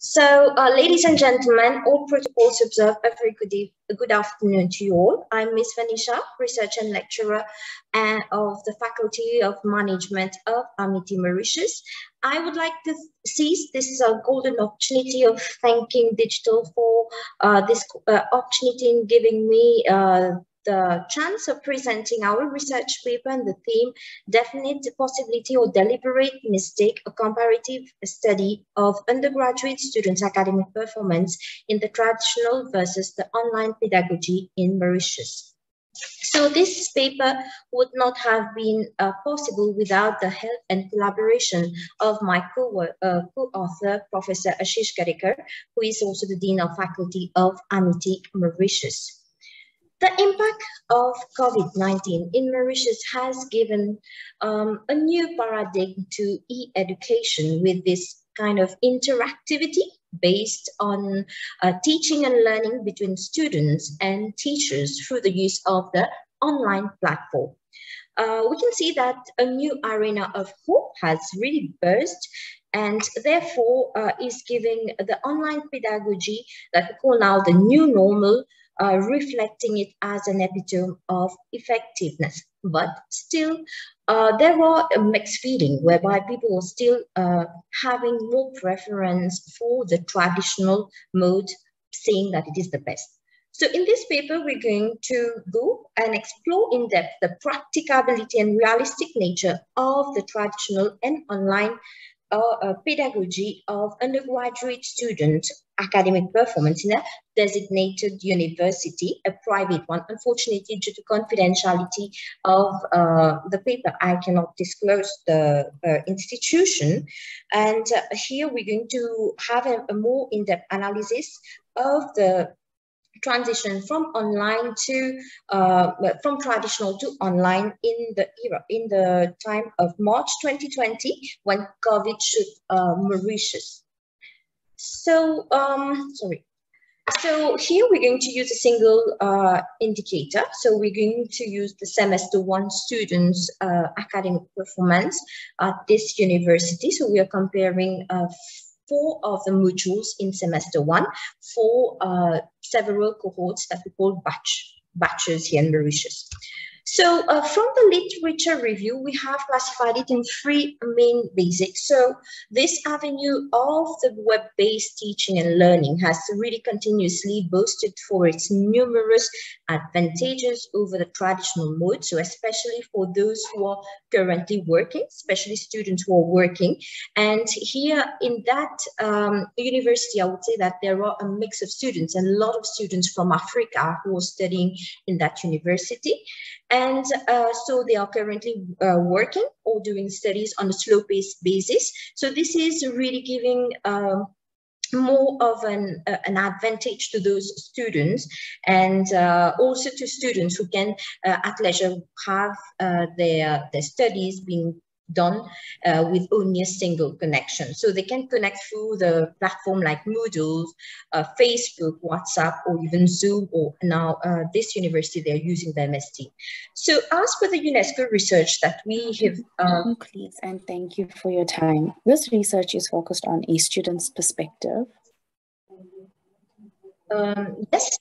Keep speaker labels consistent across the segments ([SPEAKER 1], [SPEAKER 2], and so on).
[SPEAKER 1] So, uh, ladies and gentlemen, all protocols observed. A very good, e good afternoon to you all. I'm Ms. Vanisha, research and lecturer uh, of the Faculty of Management of Amity Mauritius. I would like to seize this uh, golden opportunity of thanking Digital for uh, this uh, opportunity in giving me uh, the chance of presenting our research paper and the theme, definite possibility or deliberate mistake, a comparative study of undergraduate students' academic performance in the traditional versus the online pedagogy in Mauritius. So this paper would not have been uh, possible without the help and collaboration of my uh, co-author, uh, co Professor Ashish Gadekar, who is also the Dean of Faculty of Amity Mauritius. The impact of COVID-19 in Mauritius has given um, a new paradigm to e-education with this kind of interactivity based on uh, teaching and learning between students and teachers through the use of the online platform. Uh, we can see that a new arena of hope has really burst and therefore uh, is giving the online pedagogy that we call now the new normal uh, reflecting it as an epitome of effectiveness. But still, uh, there was a mixed feeling whereby people were still uh, having more preference for the traditional mode, saying that it is the best. So in this paper, we're going to go and explore in depth the practicability and realistic nature of the traditional and online uh, pedagogy of undergraduate student academic performance in a designated university, a private one. Unfortunately, due to confidentiality of uh, the paper, I cannot disclose the uh, institution. And uh, here we're going to have a, a more in-depth analysis of the transition from online to uh, from traditional to online in the era in the time of March 2020 when COVID shook uh, Mauritius. So um, sorry. So here we're going to use a single uh, indicator. So we're going to use the semester one students' uh, academic performance at this university. So we are comparing uh, four of the modules in semester one for uh, several cohorts that we call batch, batches here in Mauritius. So uh, from the literature review, we have classified it in three main basics. So this avenue of the web-based teaching and learning has really continuously boasted for its numerous advantages over the traditional mode. So especially for those who are currently working, especially students who are working. And here in that um, university, I would say that there are a mix of students and a lot of students from Africa who are studying in that university. And uh, so they are currently uh, working or doing studies on a slow pace basis. So this is really giving um, more of an, uh, an advantage to those students and uh, also to students who can uh, at leisure have uh, their, their studies being done uh, with only a single connection. So they can connect through the platform like Moodle, uh, Facebook, WhatsApp, or even Zoom, or now uh, this university, they're using the MST. So as per the UNESCO research that we have...
[SPEAKER 2] Um, Please, and thank you for your time. This research is focused on a student's perspective.
[SPEAKER 1] Um, yes.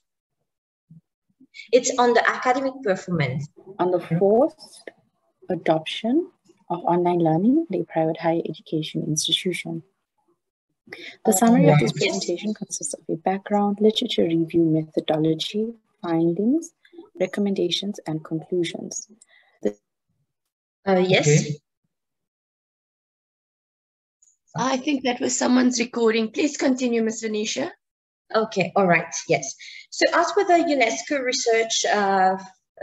[SPEAKER 1] It's on the academic performance.
[SPEAKER 2] On the forced adoption of online learning at a private higher education institution. The summary of this presentation consists of a background, literature review methodology, findings, recommendations, and conclusions.
[SPEAKER 1] The uh, yes. Okay.
[SPEAKER 3] I think that was someone's recording. Please continue, Ms. Vanisha.
[SPEAKER 1] Okay, all right, yes. So as with the UNESCO research uh,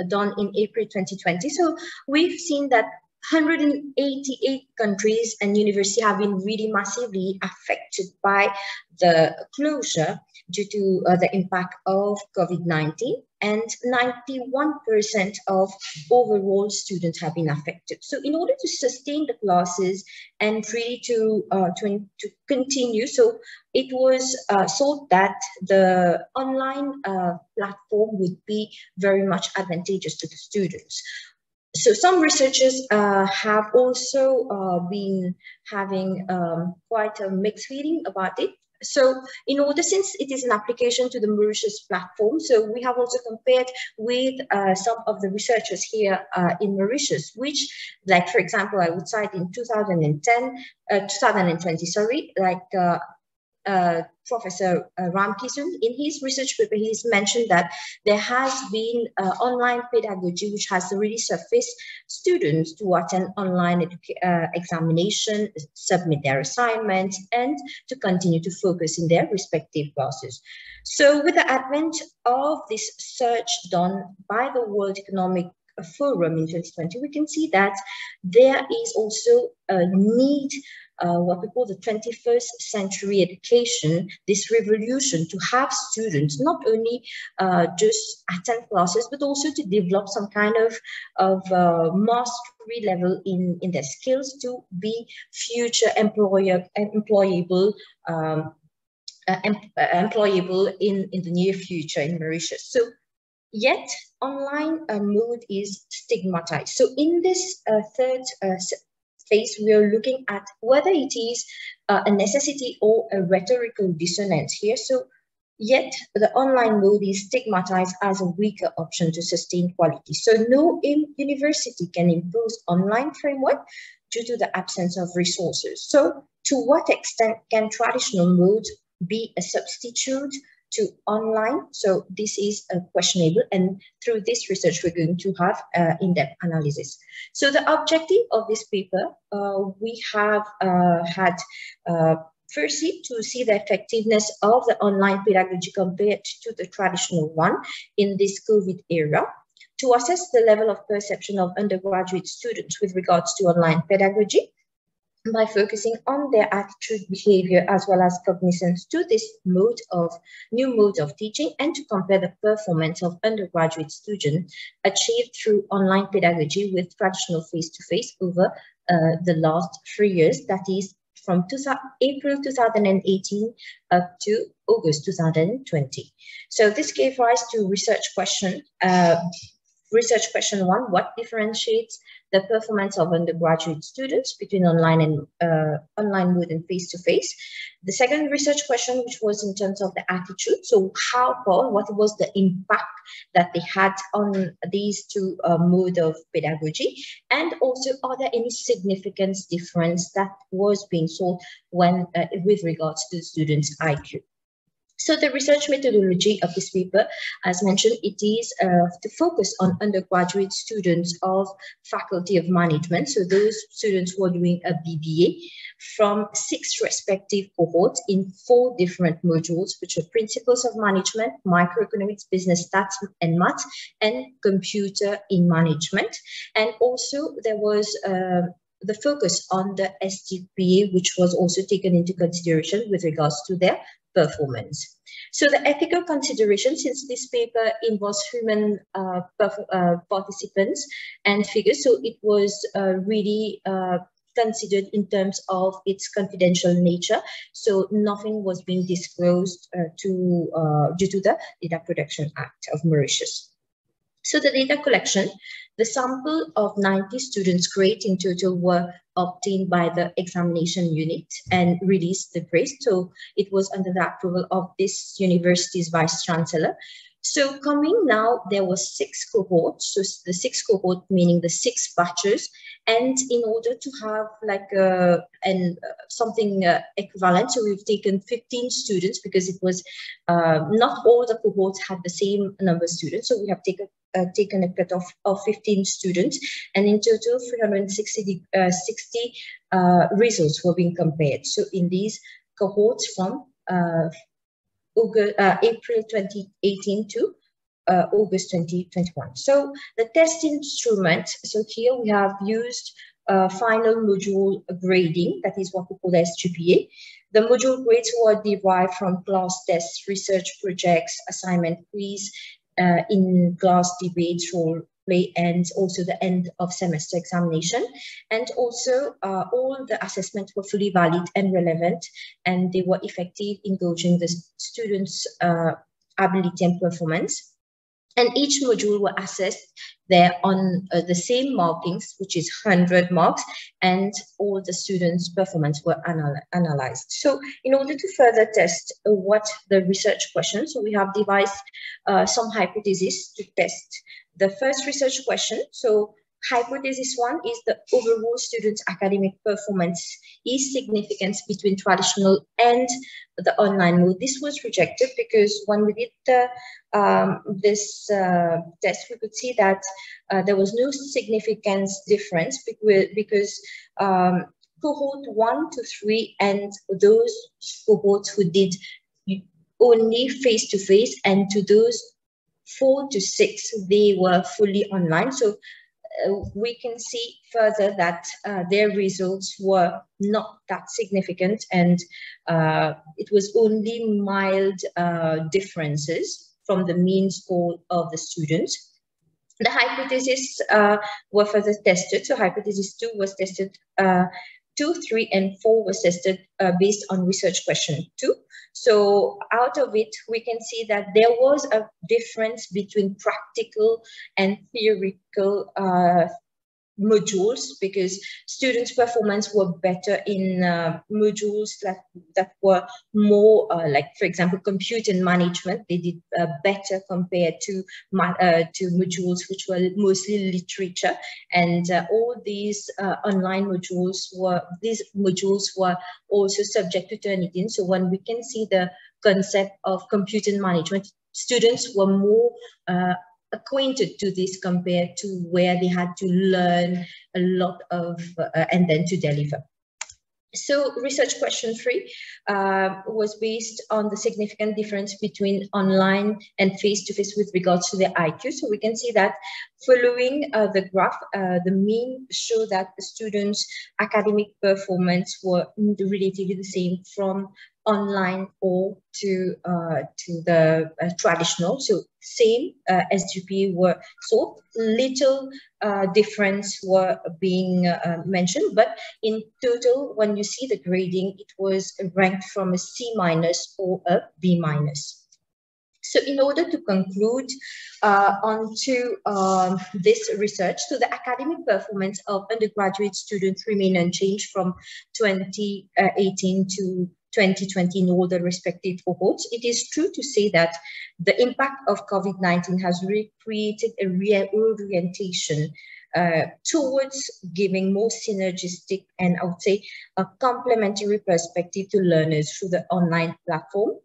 [SPEAKER 1] done in April 2020, so we've seen that 188 countries and universities have been really massively affected by the closure due to uh, the impact of COVID-19 and 91% of overall students have been affected. So in order to sustain the classes and really to, uh, to, to continue, so it was uh, thought that the online uh, platform would be very much advantageous to the students so some researchers uh, have also uh, been having um, quite a mixed feeling about it. so in order, since it is an application to the Mauritius platform, so we have also compared with uh, some of the researchers here uh, in Mauritius, which like, for example, I would cite in 2010, uh, 2020, sorry, like uh, Professor uh, Ram Kisun, in his research paper, he's mentioned that there has been uh, online pedagogy which has really surfaced students to attend online uh, examination, submit their assignments, and to continue to focus in their respective classes. So with the advent of this search done by the World Economic Forum in 2020, we can see that there is also a need uh, what we call the 21st century education, this revolution to have students not only uh, just attend classes, but also to develop some kind of, of uh, mastery level in, in their skills to be future employer, employable um, uh, em uh, employable in, in the near future in Mauritius. So yet online uh, mode is stigmatized. So in this uh, third uh, phase, we are looking at whether it is uh, a necessity or a rhetorical dissonance here. So yet the online mode is stigmatized as a weaker option to sustain quality. So no university can impose online framework due to the absence of resources. So to what extent can traditional modes be a substitute to online. So this is questionable. And through this research, we're going to have uh, in-depth analysis. So the objective of this paper, uh, we have uh, had uh, firstly to see the effectiveness of the online pedagogy compared to the traditional one in this COVID era to assess the level of perception of undergraduate students with regards to online pedagogy by focusing on their attitude, behavior, as well as cognizance to this mode of new mode of teaching and to compare the performance of undergraduate students achieved through online pedagogy with traditional face-to-face -face over uh, the last three years, that is from April 2018 up to August 2020. So this gave rise to research question, uh, research question one, what differentiates the performance of undergraduate students between online and uh, online mode and face-to-face. The second research question, which was in terms of the attitude, so how, Paul, what was the impact that they had on these two uh, mode of pedagogy? And also, are there any significant difference that was being sought when uh, with regards to students' IQ? So the research methodology of this paper, as mentioned, it is uh, to focus on undergraduate students of Faculty of Management. So those students who are doing a BBA from six respective cohorts in four different modules, which are Principles of Management, Microeconomics, Business Stats and Math, and Computer in Management. And also there was uh, the focus on the SGPA, which was also taken into consideration with regards to their performance. So the ethical consideration, since this paper involves human uh, uh, participants and figures, so it was uh, really uh, considered in terms of its confidential nature. So nothing was being disclosed uh, to uh, due to the Data Protection Act of Mauritius. So the data collection, the sample of 90 students' grades in total were obtained by the examination unit and released the grades. So it was under the approval of this university's vice chancellor. So coming now, there were six cohorts. So the six cohort meaning the six batches, and in order to have like a and uh, something uh, equivalent, so we've taken 15 students because it was uh, not all the cohorts had the same number of students. So we have taken uh, taken a cutoff of 15 students, and in total 360 uh, 60, uh, results were being compared. So in these cohorts from April 2018 to uh, August 2021. So the test instrument, so here we have used uh, final module grading, that is what we call SGPA. The module grades were derived from class tests, research projects, assignment quiz, uh, in class debates, role play, and also the end of semester examination. And also uh, all the assessments were fully valid and relevant, and they were effective in gauging the students' uh, ability and performance. And each module were assessed there on uh, the same markings, which is 100 marks, and all the students' performance were anal analyzed. So in order to further test uh, what the research questions, so we have devised uh, some hypotheses to test the first research question. So hypothesis one is the overall students' academic performance is significant between traditional and the online mode. This was rejected because when we did the, um, this uh, test, we could see that uh, there was no significant difference because, um, cohort one to three and those cohorts who did only face-to-face -face and to those four to six, they were fully online. So we can see further that uh, their results were not that significant and uh, it was only mild uh, differences from the mean score of the students. The hypotheses uh, were further tested. So hypothesis two was tested uh, two, three, and four was tested uh, based on research question two. So out of it, we can see that there was a difference between practical and theoretical uh, modules because students' performance were better in uh, modules that, that were more uh, like, for example, computer management. They did uh, better compared to, uh, to modules which were mostly literature. And uh, all these uh, online modules were, these modules were also subject to Turnitin. So when we can see the concept of computer management, students were more acquainted to this compared to where they had to learn a lot of uh, and then to deliver. So research question three uh, was based on the significant difference between online and face-to-face -face with regards to the IQ. So we can see that following uh, the graph, uh, the mean show that the students' academic performance were relatively the same from online or to uh, to the uh, traditional. So same uh, SGP were so little uh, difference were being uh, mentioned, but in total, when you see the grading, it was ranked from a C minus or a B minus. So in order to conclude uh, onto um, this research, so the academic performance of undergraduate students remain unchanged from 2018 to 2020 in all the respective cohorts. It is true to say that the impact of COVID-19 has created a reorientation uh, towards giving more synergistic and I would say a complementary perspective to learners through the online platform.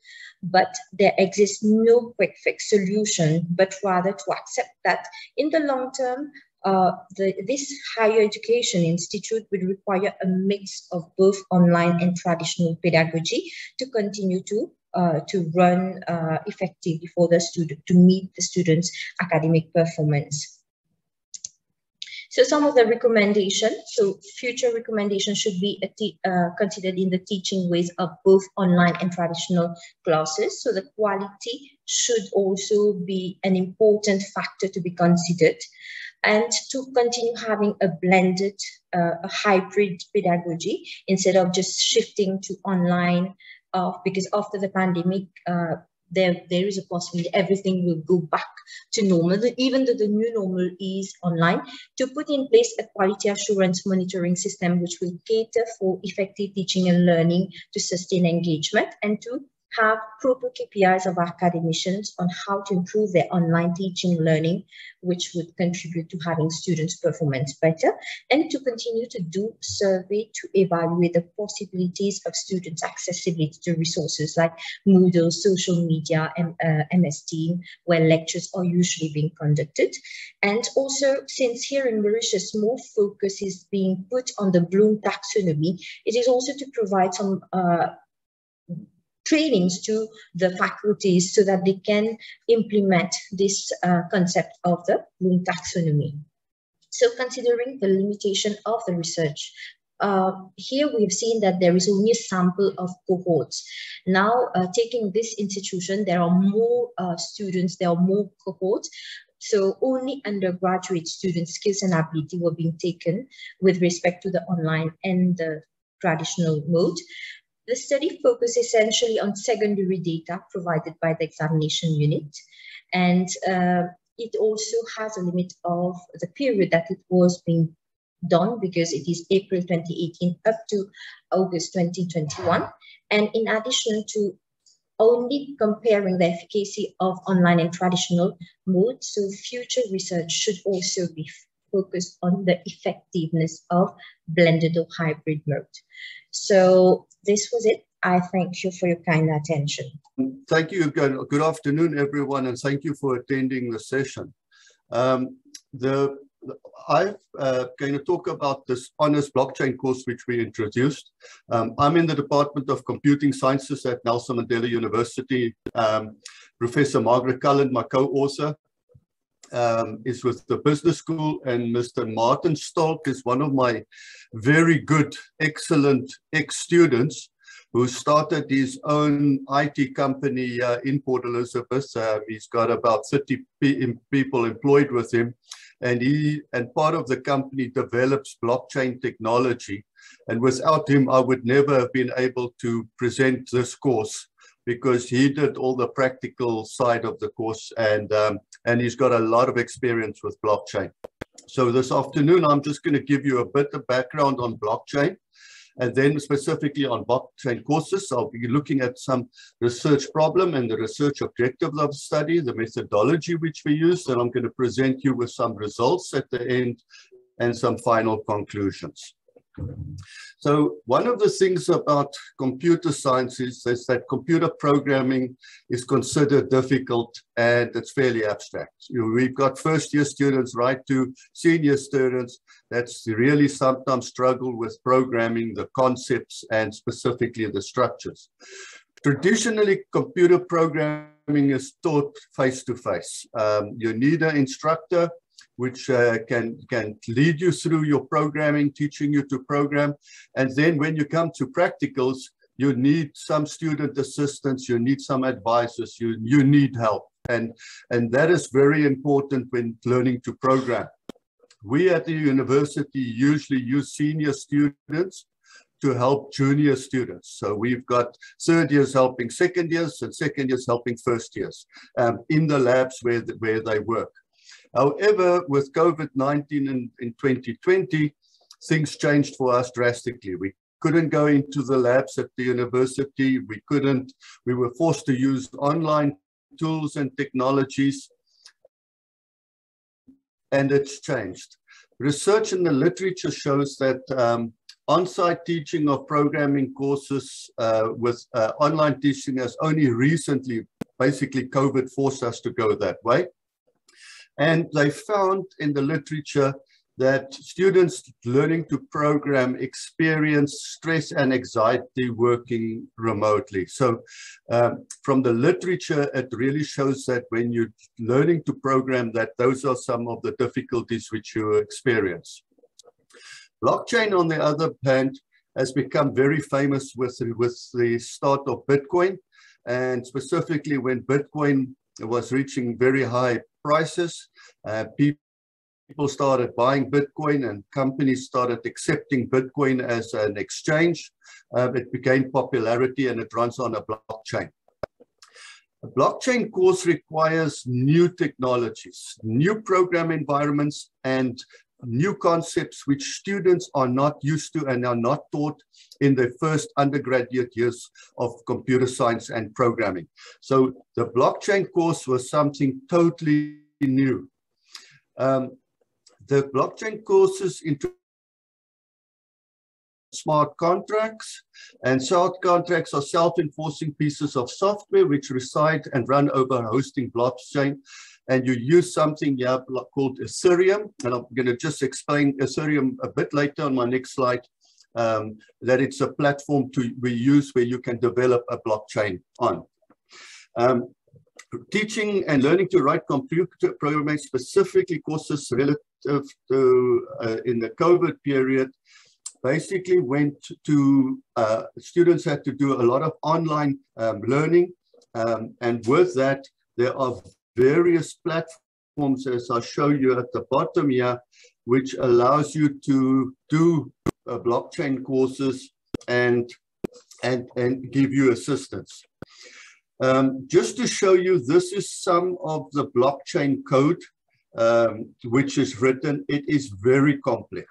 [SPEAKER 1] But there exists no quick fix solution, but rather to accept that in the long term, uh, the, this higher education institute would require a mix of both online and traditional pedagogy to continue to uh, to run uh, effectively for the student to meet the students' academic performance. So some of the recommendations, so future recommendations should be uh, considered in the teaching ways of both online and traditional classes. So the quality should also be an important factor to be considered and to continue having a blended, uh, a hybrid pedagogy instead of just shifting to online uh, because after the pandemic, uh, there, there is a possibility everything will go back to normal, even though the new normal is online, to put in place a quality assurance monitoring system which will cater for effective teaching and learning to sustain engagement and to have proper KPIs of academicians on how to improve their online teaching learning, which would contribute to having students' performance better, and to continue to do survey to evaluate the possibilities of students' accessibility to resources like Moodle, social media, and uh, MS Team, where lectures are usually being conducted. And also, since here in Mauritius, more focus is being put on the Bloom taxonomy, it is also to provide some uh, trainings to the faculties so that they can implement this uh, concept of the Bloom taxonomy. So considering the limitation of the research, uh, here we've seen that there is only a sample of cohorts. Now, uh, taking this institution, there are more uh, students, there are more cohorts. So only undergraduate students' skills and ability were being taken with respect to the online and the traditional mode. The study focused essentially on secondary data provided by the examination unit. And uh, it also has a limit of the period that it was being done because it is April 2018 up to August 2021. And in addition to only comparing the efficacy of online and traditional modes, so future research should also be focused on the effectiveness of blended or hybrid mode. So this was it. I thank you for your kind attention.
[SPEAKER 4] Thank you. Good, good afternoon, everyone, and thank you for attending the session. Um, the I'm uh, going to talk about this honors blockchain course which we introduced. Um, I'm in the Department of Computing Sciences at Nelson Mandela University. Um, Professor Margaret Cullen, my co-author, um, is with the business school and Mr. Martin Stolk is one of my very good, excellent ex-students who started his own IT company uh, in Port Elizabeth. Uh, he's got about 30 people employed with him and he and part of the company develops blockchain technology. And without him, I would never have been able to present this course because he did all the practical side of the course and um, and he's got a lot of experience with blockchain. So this afternoon, I'm just going to give you a bit of background on blockchain. And then specifically on blockchain courses, I'll be looking at some research problem and the research objective of the study, the methodology which we use, and I'm going to present you with some results at the end and some final conclusions. So one of the things about computer science is, is, that computer programming is considered difficult and it's fairly abstract. You know, we've got first year students right to senior students that really sometimes struggle with programming the concepts and specifically the structures. Traditionally, computer programming is taught face-to-face. -face. Um, you need an instructor which uh, can, can lead you through your programming, teaching you to program. And then when you come to practicals, you need some student assistance, you need some advisors, you, you need help. And, and that is very important when learning to program. We at the university usually use senior students to help junior students. So we've got third years helping second years and second years helping first years um, in the labs where, the, where they work. However, with COVID-19 in, in 2020, things changed for us drastically. We couldn't go into the labs at the university. We couldn't, we were forced to use online tools and technologies. And it's changed. Research in the literature shows that um, on-site teaching of programming courses uh, with uh, online teaching has only recently, basically COVID forced us to go that way. And they found in the literature that students learning to program experience stress and anxiety working remotely. So um, from the literature, it really shows that when you're learning to program that those are some of the difficulties which you experience. Blockchain, on the other hand, has become very famous with, with the start of Bitcoin and specifically when Bitcoin was reaching very high prices. Uh, people started buying Bitcoin and companies started accepting Bitcoin as an exchange. Uh, it became popularity and it runs on a blockchain. A blockchain course requires new technologies, new program environments, and new concepts which students are not used to and are not taught in their first undergraduate years of computer science and programming. So the blockchain course was something totally new. Um, the blockchain courses into smart contracts and smart contracts are self-enforcing pieces of software which reside and run over a hosting blockchain and you use something here called Ethereum and I'm going to just explain Ethereum a bit later on my next slide um, that it's a platform to we use where you can develop a blockchain on. Um, teaching and learning to write computer programming specifically courses relative to uh, in the COVID period basically went to uh, students had to do a lot of online um, learning um, and with that there are various platforms as I show you at the bottom here which allows you to do uh, blockchain courses and and and give you assistance Um, just to show you, this is some of the blockchain code um, which is written. It is very complex.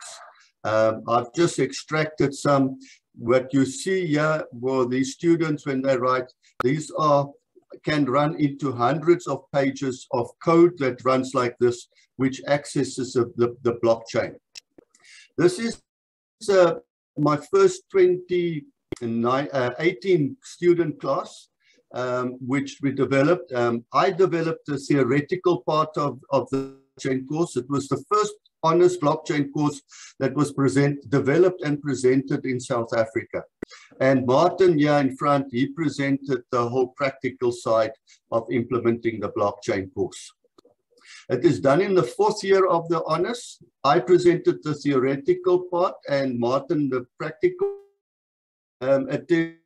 [SPEAKER 4] Um, I've just extracted some. What you see here, well, these students, when they write, these are can run into hundreds of pages of code that runs like this, which accesses the, the, the blockchain. This is uh, my first 20, uh, 18 student class, um, which we developed. Um, I developed the theoretical part of, of the blockchain course. It was the first honest blockchain course that was present, developed and presented in South Africa. And Martin here in front, he presented the whole practical side of implementing the blockchain course. It is done in the fourth year of the honors. I presented the theoretical part and Martin the practical. Um, it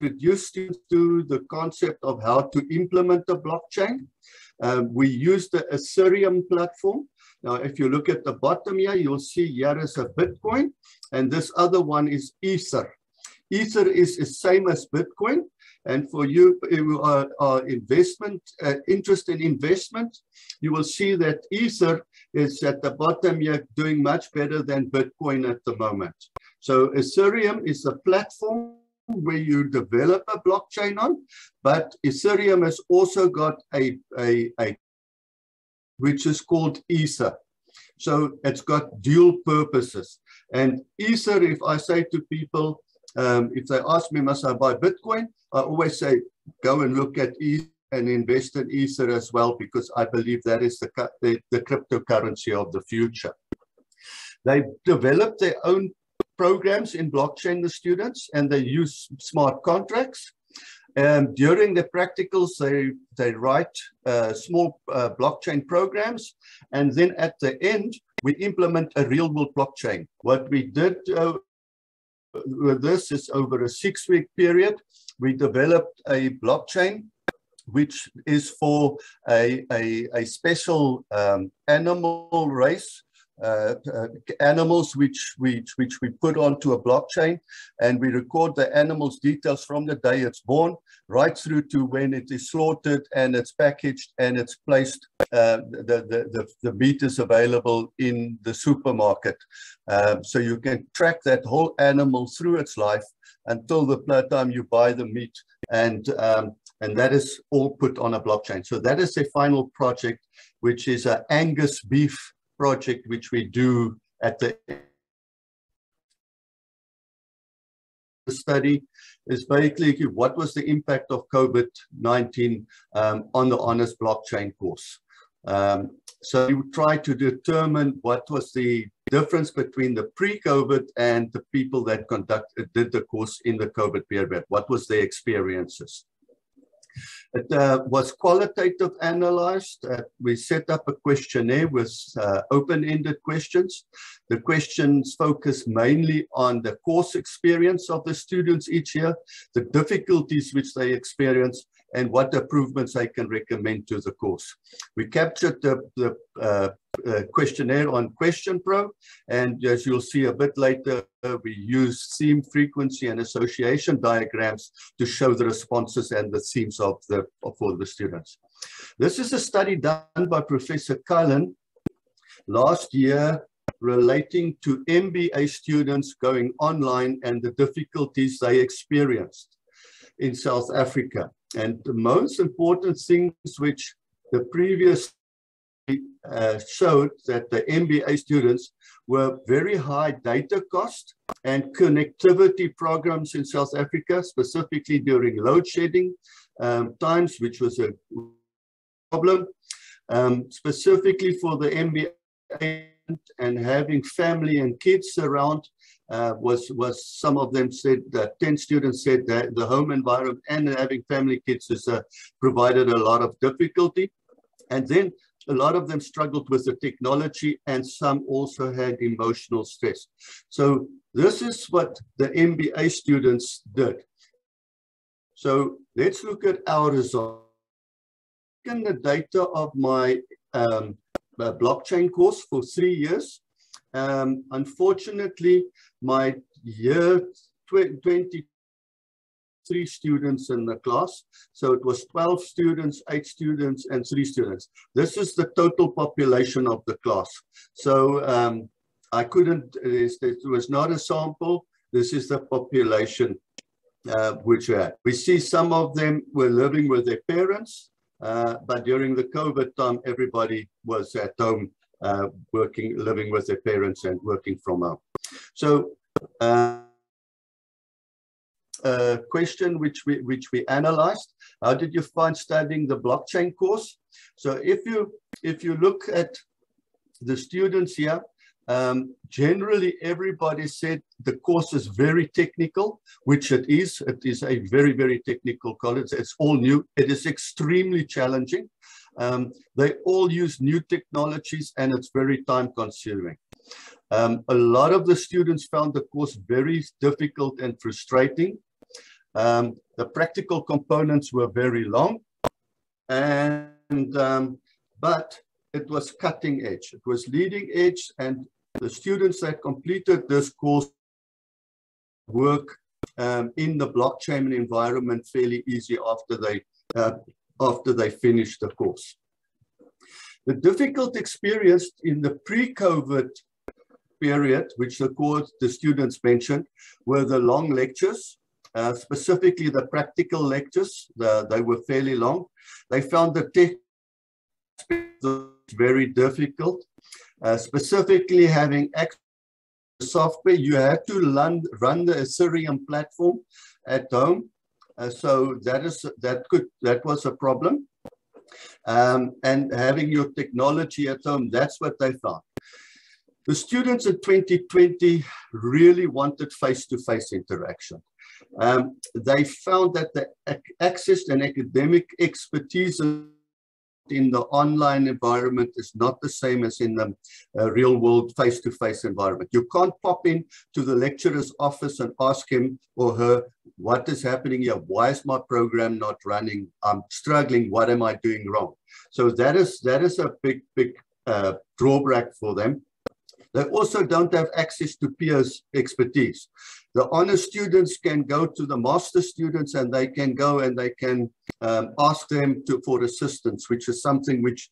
[SPEAKER 4] introduced to the concept of how to implement the blockchain. Um, we used the Ethereum platform. Now, if you look at the bottom here, you'll see here is a Bitcoin, and this other one is Ether. Ether is the same as Bitcoin. And for you who are, are investment, uh, interest in investment, you will see that Ether is at the bottom here doing much better than Bitcoin at the moment. So Ethereum is a platform where you develop a blockchain on, but Ethereum has also got a, a, a which is called Ether. So it's got dual purposes. And Ether, if I say to people, um, if they ask me, must I buy Bitcoin? I always say, go and look at Ether and invest in Ether as well, because I believe that is the, the, the cryptocurrency of the future. They've developed their own programs in blockchain, the students, and they use smart contracts. And during the practicals, they, they write uh, small uh, blockchain programs. And then at the end, we implement a real world blockchain. What we did uh, with this is over a six week period, we developed a blockchain which is for a, a, a special um, animal race uh, uh, animals which, which, which we put onto a blockchain and we record the animal's details from the day it's born right through to when it is slaughtered and it's packaged and it's placed, uh, the, the, the, the, meat is available in the supermarket. Um, so you can track that whole animal through its life until the time you buy the meat and um, and that is all put on a blockchain. So that is a final project, which is an Angus beef project which we do at the study is basically what was the impact of COVID-19 um, on the honors blockchain course. Um, so we try to determine what was the difference between the pre-COVID and the people that conducted did the course in the COVID period. What was their experiences? It uh, was qualitative analyzed. Uh, we set up a questionnaire with uh, open-ended questions. The questions focus mainly on the course experience of the students each year, the difficulties which they experience, and what improvements I can recommend to the course. We captured the, the uh, uh, questionnaire on Question Pro, and as you'll see a bit later, uh, we use theme frequency and association diagrams to show the responses and the themes of the for the students. This is a study done by Professor Cullen last year relating to MBA students going online and the difficulties they experienced in South Africa. And the most important things which the previous uh, showed that the MBA students were very high data cost and connectivity programs in South Africa, specifically during load shedding um, times, which was a problem. Um, specifically for the MBA and having family and kids around uh, was was some of them said that 10 students said that the home environment and having family kids has uh, provided a lot of difficulty. And then a lot of them struggled with the technology and some also had emotional stress. So this is what the mba students did. So let's look at our results. In the data of my um, uh, blockchain course for three years um, unfortunately, my year 20 three students in the class. So it was 12 students, eight students, and three students. This is the total population of the class. So um, I couldn't, it was not a sample. This is the population uh, which we had. We see some of them were living with their parents, uh, but during the COVID time, everybody was at home uh, working, living with their parents and working from home. So uh, a question which we which we analyzed. How did you find studying the blockchain course? So if you if you look at the students here, um, generally everybody said the course is very technical, which it is. It is a very very technical college. It's all new. It is extremely challenging. Um, they all use new technologies and it's very time consuming. Um, a lot of the students found the course very difficult and frustrating. Um, the practical components were very long, and um, but it was cutting edge. It was leading edge, and the students that completed this course work um, in the blockchain environment fairly easy after they uh, after they finished the course. The difficult experience in the pre-COVID period, which the course the students mentioned, were the long lectures uh, specifically the practical lectures, the, they were fairly long. They found the tech very difficult, uh, specifically having access to software. You had to run, run the Ethereum platform at home. Uh, so that is that could that was a problem. Um, and having your technology at home, that's what they found. The students in 2020 really wanted face-to-face -face interaction. Um, they found that the access and academic expertise in the online environment is not the same as in the uh, real world face-to-face -face environment. You can't pop in to the lecturer's office and ask him or her, what is happening here? Why is my program not running? I'm struggling. What am I doing wrong? So that is, that is a big, big uh, drawback for them. They also don't have access to peers' expertise. The honor students can go to the master students and they can go and they can um, ask them to, for assistance, which is something which,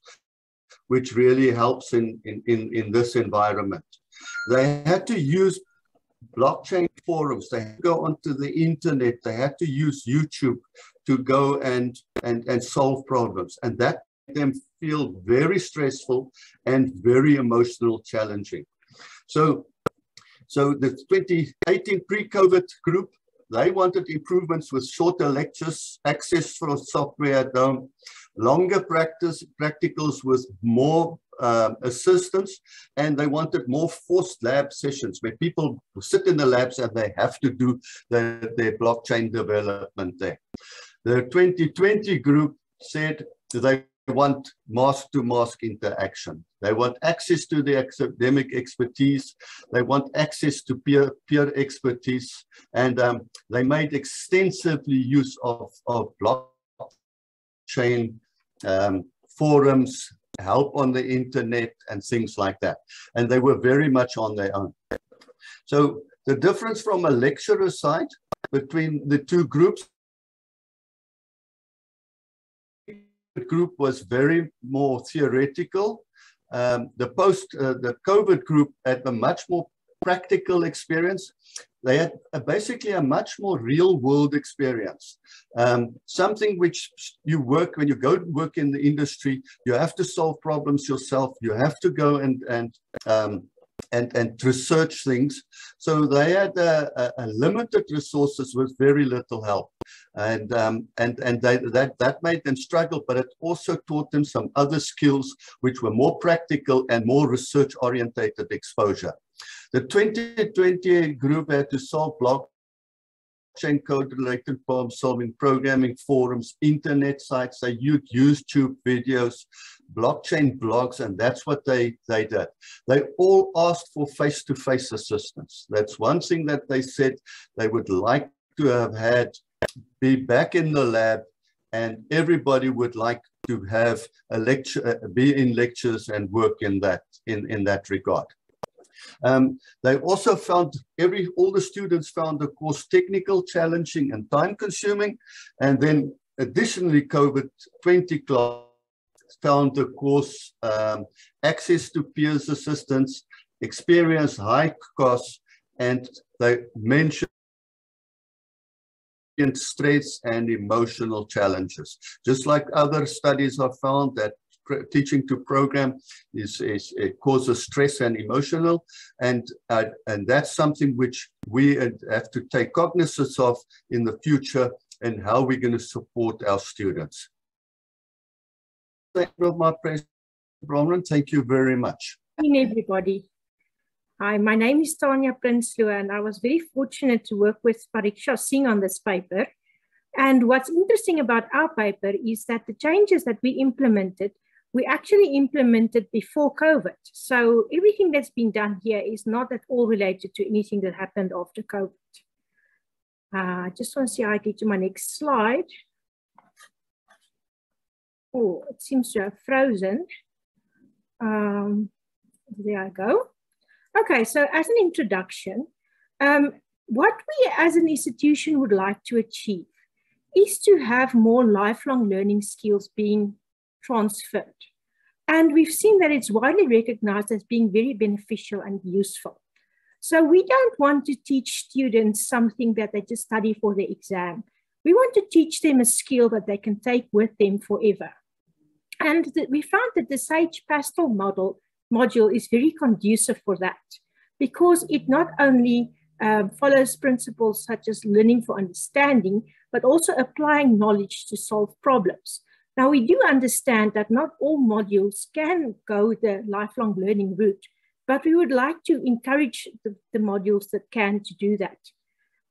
[SPEAKER 4] which really helps in, in, in, in this environment. They had to use blockchain forums. They had to go onto the internet. They had to use YouTube to go and, and, and solve problems. And that made them feel very stressful and very emotional challenging. So, so the 2018 pre-COVID group, they wanted improvements with shorter lectures, access for software at home, longer practice practicals with more um, assistance, and they wanted more forced lab sessions where people sit in the labs and they have to do the, their blockchain development there. The 2020 group said they want mask to mask interaction. They want access to the academic expertise. They want access to peer, peer expertise. And um, they made extensively use of, of blockchain um, forums, help on the internet and things like that. And they were very much on their own. So the difference from a lecturer side between the two groups group was very more theoretical. Um, the post, uh, the COVID group had a much more practical experience. They had a, basically a much more real world experience. Um, something which you work, when you go to work in the industry, you have to solve problems yourself. You have to go and, and um, and, and research things. So they had a, a, a limited resources with very little help. And, um, and, and they, that, that made them struggle, but it also taught them some other skills which were more practical and more research orientated exposure. The 2020 group had to solve block blockchain code related problem solving, programming forums, internet sites. They used YouTube videos, blockchain blogs, and that's what they, they did. They all asked for face-to-face -face assistance. That's one thing that they said they would like to have had be back in the lab and everybody would like to have a lecture, uh, be in lectures and work in that, in, in that regard. Um, they also found every all the students found the course technical, challenging, and time consuming. And then additionally, COVID-20 class found the course um, access to peers assistance, experience high costs, and they mentioned stress and emotional challenges. Just like other studies have found that teaching to program is, is causes stress and emotional and uh, and that's something which we have to take cognizance of in the future and how we're going to support our students. Thank you, my president. Thank you very much.
[SPEAKER 5] Everybody. Hi, my name is Tania Prinsloo, and I was very fortunate to work with Pariksha Singh on this paper. And what's interesting about our paper is that the changes that we implemented we actually implemented before COVID. So everything that's been done here is not at all related to anything that happened after COVID. Uh, I just want to see how I get to my next slide. Oh, it seems to have frozen. Um, there I go. Okay, so as an introduction, um, what we as an institution would like to achieve is to have more lifelong learning skills being transferred. And we've seen that it's widely recognized as being very beneficial and useful. So we don't want to teach students something that they just study for the exam. We want to teach them a skill that they can take with them forever. And we found that the Sage Pastel model module is very conducive for that because it not only um, follows principles such as learning for understanding, but also applying knowledge to solve problems. Now, we do understand that not all modules can go the lifelong learning route, but we would like to encourage the, the modules that can to do that.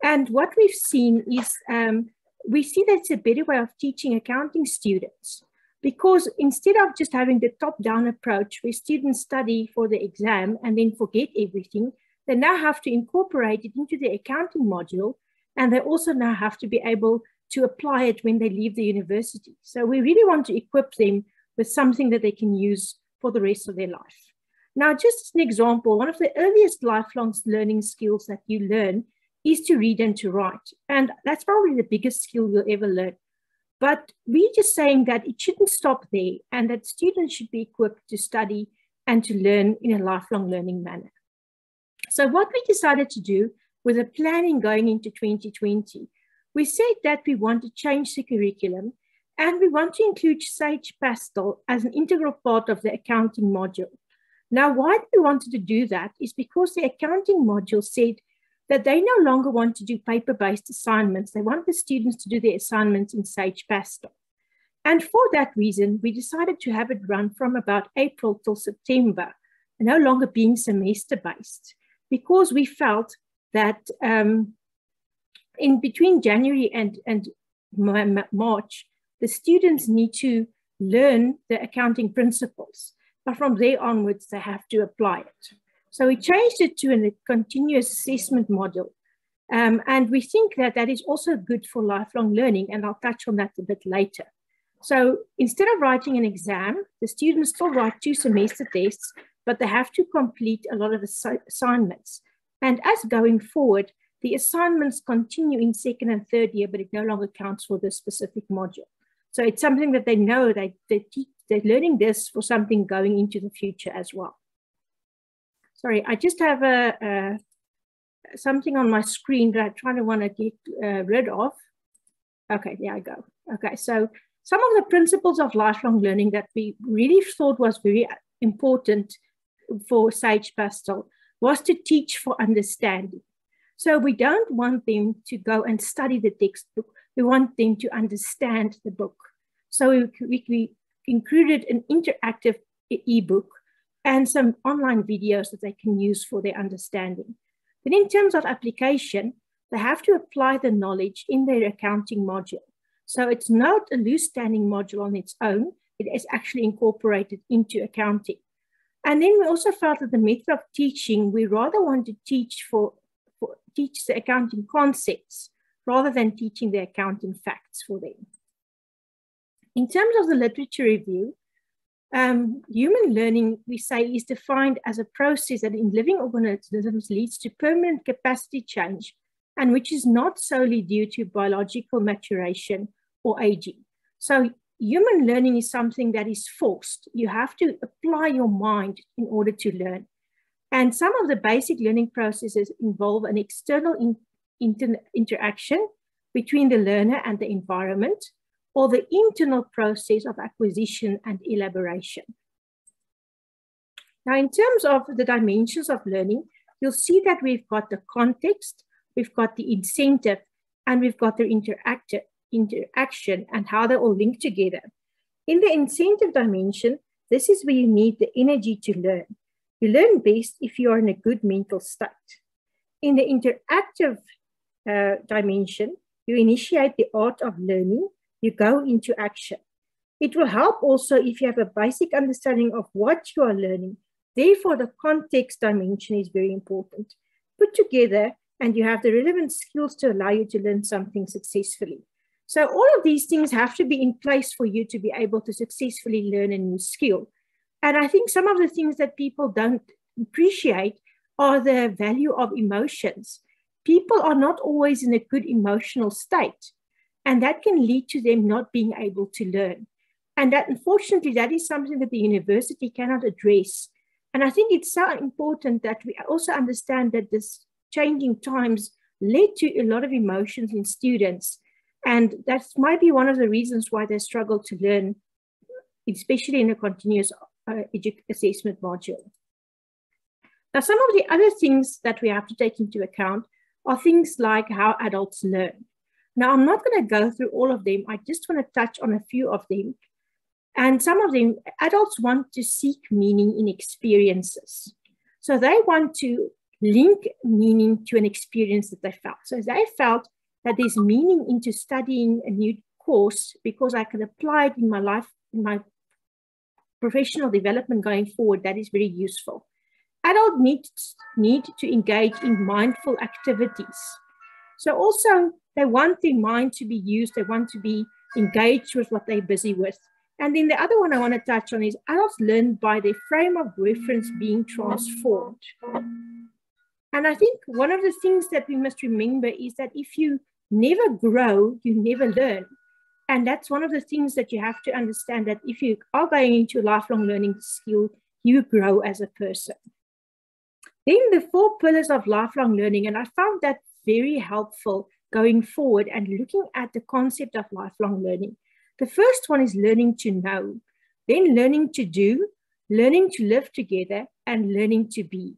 [SPEAKER 5] And what we've seen is um, we see that it's a better way of teaching accounting students because instead of just having the top-down approach where students study for the exam and then forget everything, they now have to incorporate it into the accounting module and they also now have to be able to apply it when they leave the university. So we really want to equip them with something that they can use for the rest of their life. Now, just as an example, one of the earliest lifelong learning skills that you learn is to read and to write. And that's probably the biggest skill you'll ever learn. But we're just saying that it shouldn't stop there and that students should be equipped to study and to learn in a lifelong learning manner. So what we decided to do with the planning going into 2020 we said that we want to change the curriculum and we want to include Sage Pastel as an integral part of the accounting module. Now, why we wanted to do that is because the accounting module said that they no longer want to do paper-based assignments. They want the students to do their assignments in Sage Pastel. And for that reason, we decided to have it run from about April till September, no longer being semester-based, because we felt that um, in between January and, and March, the students need to learn the accounting principles, but from there onwards, they have to apply it. So we changed it to a continuous assessment model. Um, and we think that that is also good for lifelong learning, and I'll touch on that a bit later. So instead of writing an exam, the students still write two semester tests, but they have to complete a lot of assignments. And as going forward, the assignments continue in second and third year, but it no longer counts for this specific module. So it's something that they know they, they they're learning this for something going into the future as well. Sorry, I just have a, a something on my screen that I trying to want to get uh, rid of. Okay, there I go. Okay, so some of the principles of lifelong learning that we really thought was very important for Sage Pastel was to teach for understanding. So we don't want them to go and study the textbook. We want them to understand the book. So we, we included an interactive ebook and some online videos that they can use for their understanding. But in terms of application, they have to apply the knowledge in their accounting module. So it's not a loose standing module on its own. It is actually incorporated into accounting. And then we also felt that the method of teaching, we rather want to teach for teach the accounting concepts rather than teaching the accounting facts for them. In terms of the literature review, um, human learning, we say, is defined as a process that in living organisms leads to permanent capacity change and which is not solely due to biological maturation or aging. So human learning is something that is forced. You have to apply your mind in order to learn. And some of the basic learning processes involve an external in, inter, interaction between the learner and the environment, or the internal process of acquisition and elaboration. Now, in terms of the dimensions of learning, you'll see that we've got the context, we've got the incentive, and we've got the interaction and how they all link together. In the incentive dimension, this is where you need the energy to learn. You learn best if you are in a good mental state. In the interactive uh, dimension, you initiate the art of learning, you go into action. It will help also if you have a basic understanding of what you are learning. Therefore, the context dimension is very important. Put together and you have the relevant skills to allow you to learn something successfully. So all of these things have to be in place for you to be able to successfully learn a new skill. And I think some of the things that people don't appreciate are the value of emotions. People are not always in a good emotional state, and that can lead to them not being able to learn. And that, unfortunately, that is something that the university cannot address. And I think it's so important that we also understand that this changing times led to a lot of emotions in students. And that might be one of the reasons why they struggle to learn, especially in a continuous uh, assessment module. Now, some of the other things that we have to take into account are things like how adults learn. Now, I'm not going to go through all of them. I just want to touch on a few of them. And some of them, adults want to seek meaning in experiences. So they want to link meaning to an experience that they felt. So they felt that there's meaning into studying a new course because I can apply it in my life, in my professional development going forward, that is very useful. Adults need, need to engage in mindful activities. So also they want their mind to be used, they want to be engaged with what they're busy with. And then the other one I want to touch on is adults learn by their frame of reference being transformed. And I think one of the things that we must remember is that if you never grow, you never learn. And that's one of the things that you have to understand that if you are going into lifelong learning skill, you grow as a person. Then the four pillars of lifelong learning, and I found that very helpful going forward and looking at the concept of lifelong learning. The first one is learning to know, then learning to do, learning to live together, and learning to be.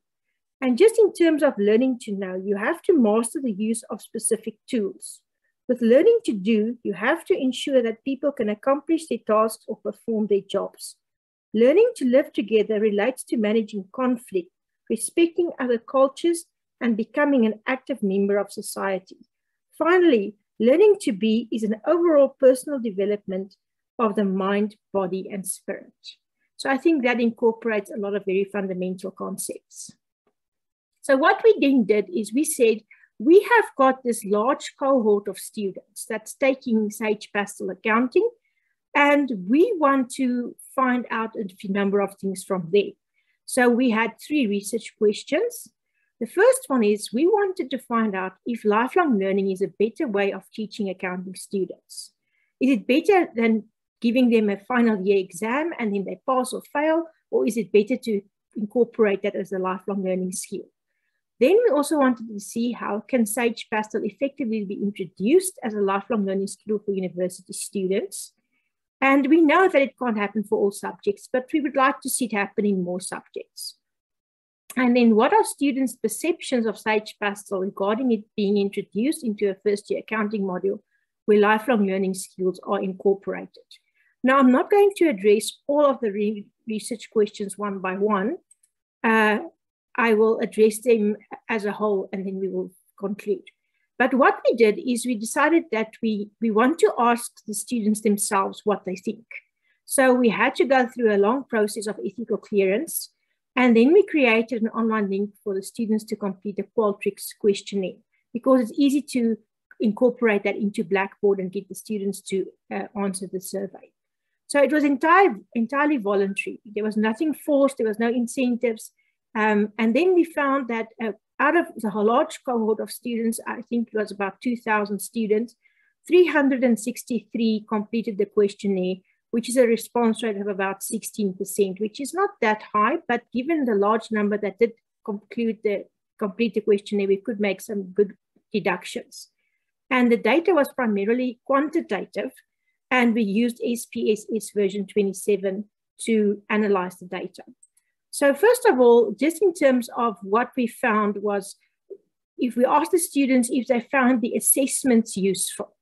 [SPEAKER 5] And just in terms of learning to know, you have to master the use of specific tools. With learning to do, you have to ensure that people can accomplish their tasks or perform their jobs. Learning to live together relates to managing conflict, respecting other cultures, and becoming an active member of society. Finally, learning to be is an overall personal development of the mind, body, and spirit. So I think that incorporates a lot of very fundamental concepts. So what we then did is we said, we have got this large cohort of students that's taking Sage Pastel accounting, and we want to find out a number of things from there. So we had three research questions. The first one is we wanted to find out if lifelong learning is a better way of teaching accounting students. Is it better than giving them a final year exam and then they pass or fail, or is it better to incorporate that as a lifelong learning skill? Then we also wanted to see how can Sage Pastel effectively be introduced as a lifelong learning skill for university students. And we know that it can't happen for all subjects, but we would like to see it happen in more subjects. And then what are students' perceptions of Sage Pastel regarding it being introduced into a first year accounting module where lifelong learning skills are incorporated? Now, I'm not going to address all of the re research questions one by one. Uh, I will address them as a whole and then we will conclude. But what we did is we decided that we, we want to ask the students themselves what they think. So we had to go through a long process of ethical clearance. And then we created an online link for the students to complete the Qualtrics questionnaire because it's easy to incorporate that into Blackboard and get the students to uh, answer the survey. So it was entire, entirely voluntary. There was nothing forced, there was no incentives. Um, and then we found that uh, out of the large cohort of students, I think it was about 2,000 students, 363 completed the questionnaire, which is a response rate of about 16%, which is not that high, but given the large number that did conclude the complete the questionnaire, we could make some good deductions. And the data was primarily quantitative, and we used SPSS version 27 to analyze the data. So first of all, just in terms of what we found was, if we asked the students if they found the assessments useful,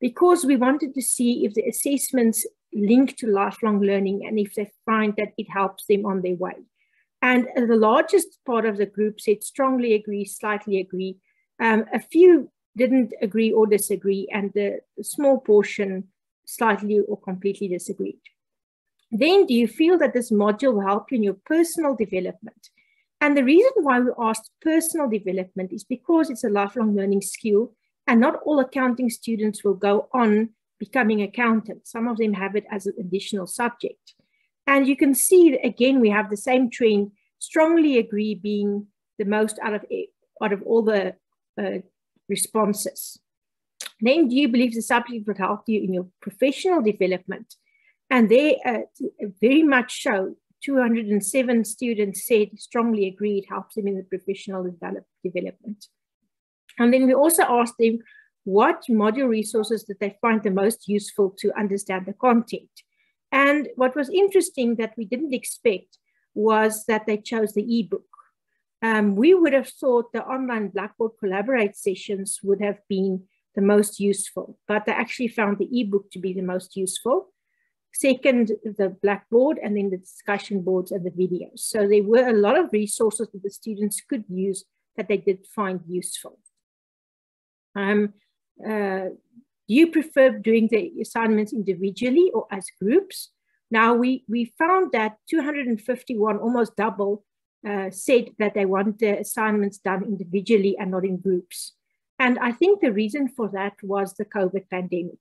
[SPEAKER 5] because we wanted to see if the assessments link to lifelong learning and if they find that it helps them on their way. And the largest part of the group said strongly agree, slightly agree. Um, a few didn't agree or disagree, and the small portion slightly or completely disagreed. Then do you feel that this module will help you in your personal development? And the reason why we asked personal development is because it's a lifelong learning skill and not all accounting students will go on becoming accountants. Some of them have it as an additional subject. And you can see, again, we have the same trend, strongly agree being the most out of, out of all the uh, responses. Then do you believe the subject would help you in your professional development? And they uh, very much show 207 students said strongly agree it helps them in the professional develop, development. And then we also asked them what module resources did they find the most useful to understand the content. And what was interesting that we didn't expect was that they chose the ebook. Um, we would have thought the online Blackboard Collaborate sessions would have been the most useful, but they actually found the ebook to be the most useful. Second, the Blackboard, and then the discussion boards and the videos. So there were a lot of resources that the students could use that they did find useful. Um, uh, do you prefer doing the assignments individually or as groups? Now we, we found that 251, almost double, uh, said that they want the assignments done individually and not in groups. And I think the reason for that was the COVID pandemic.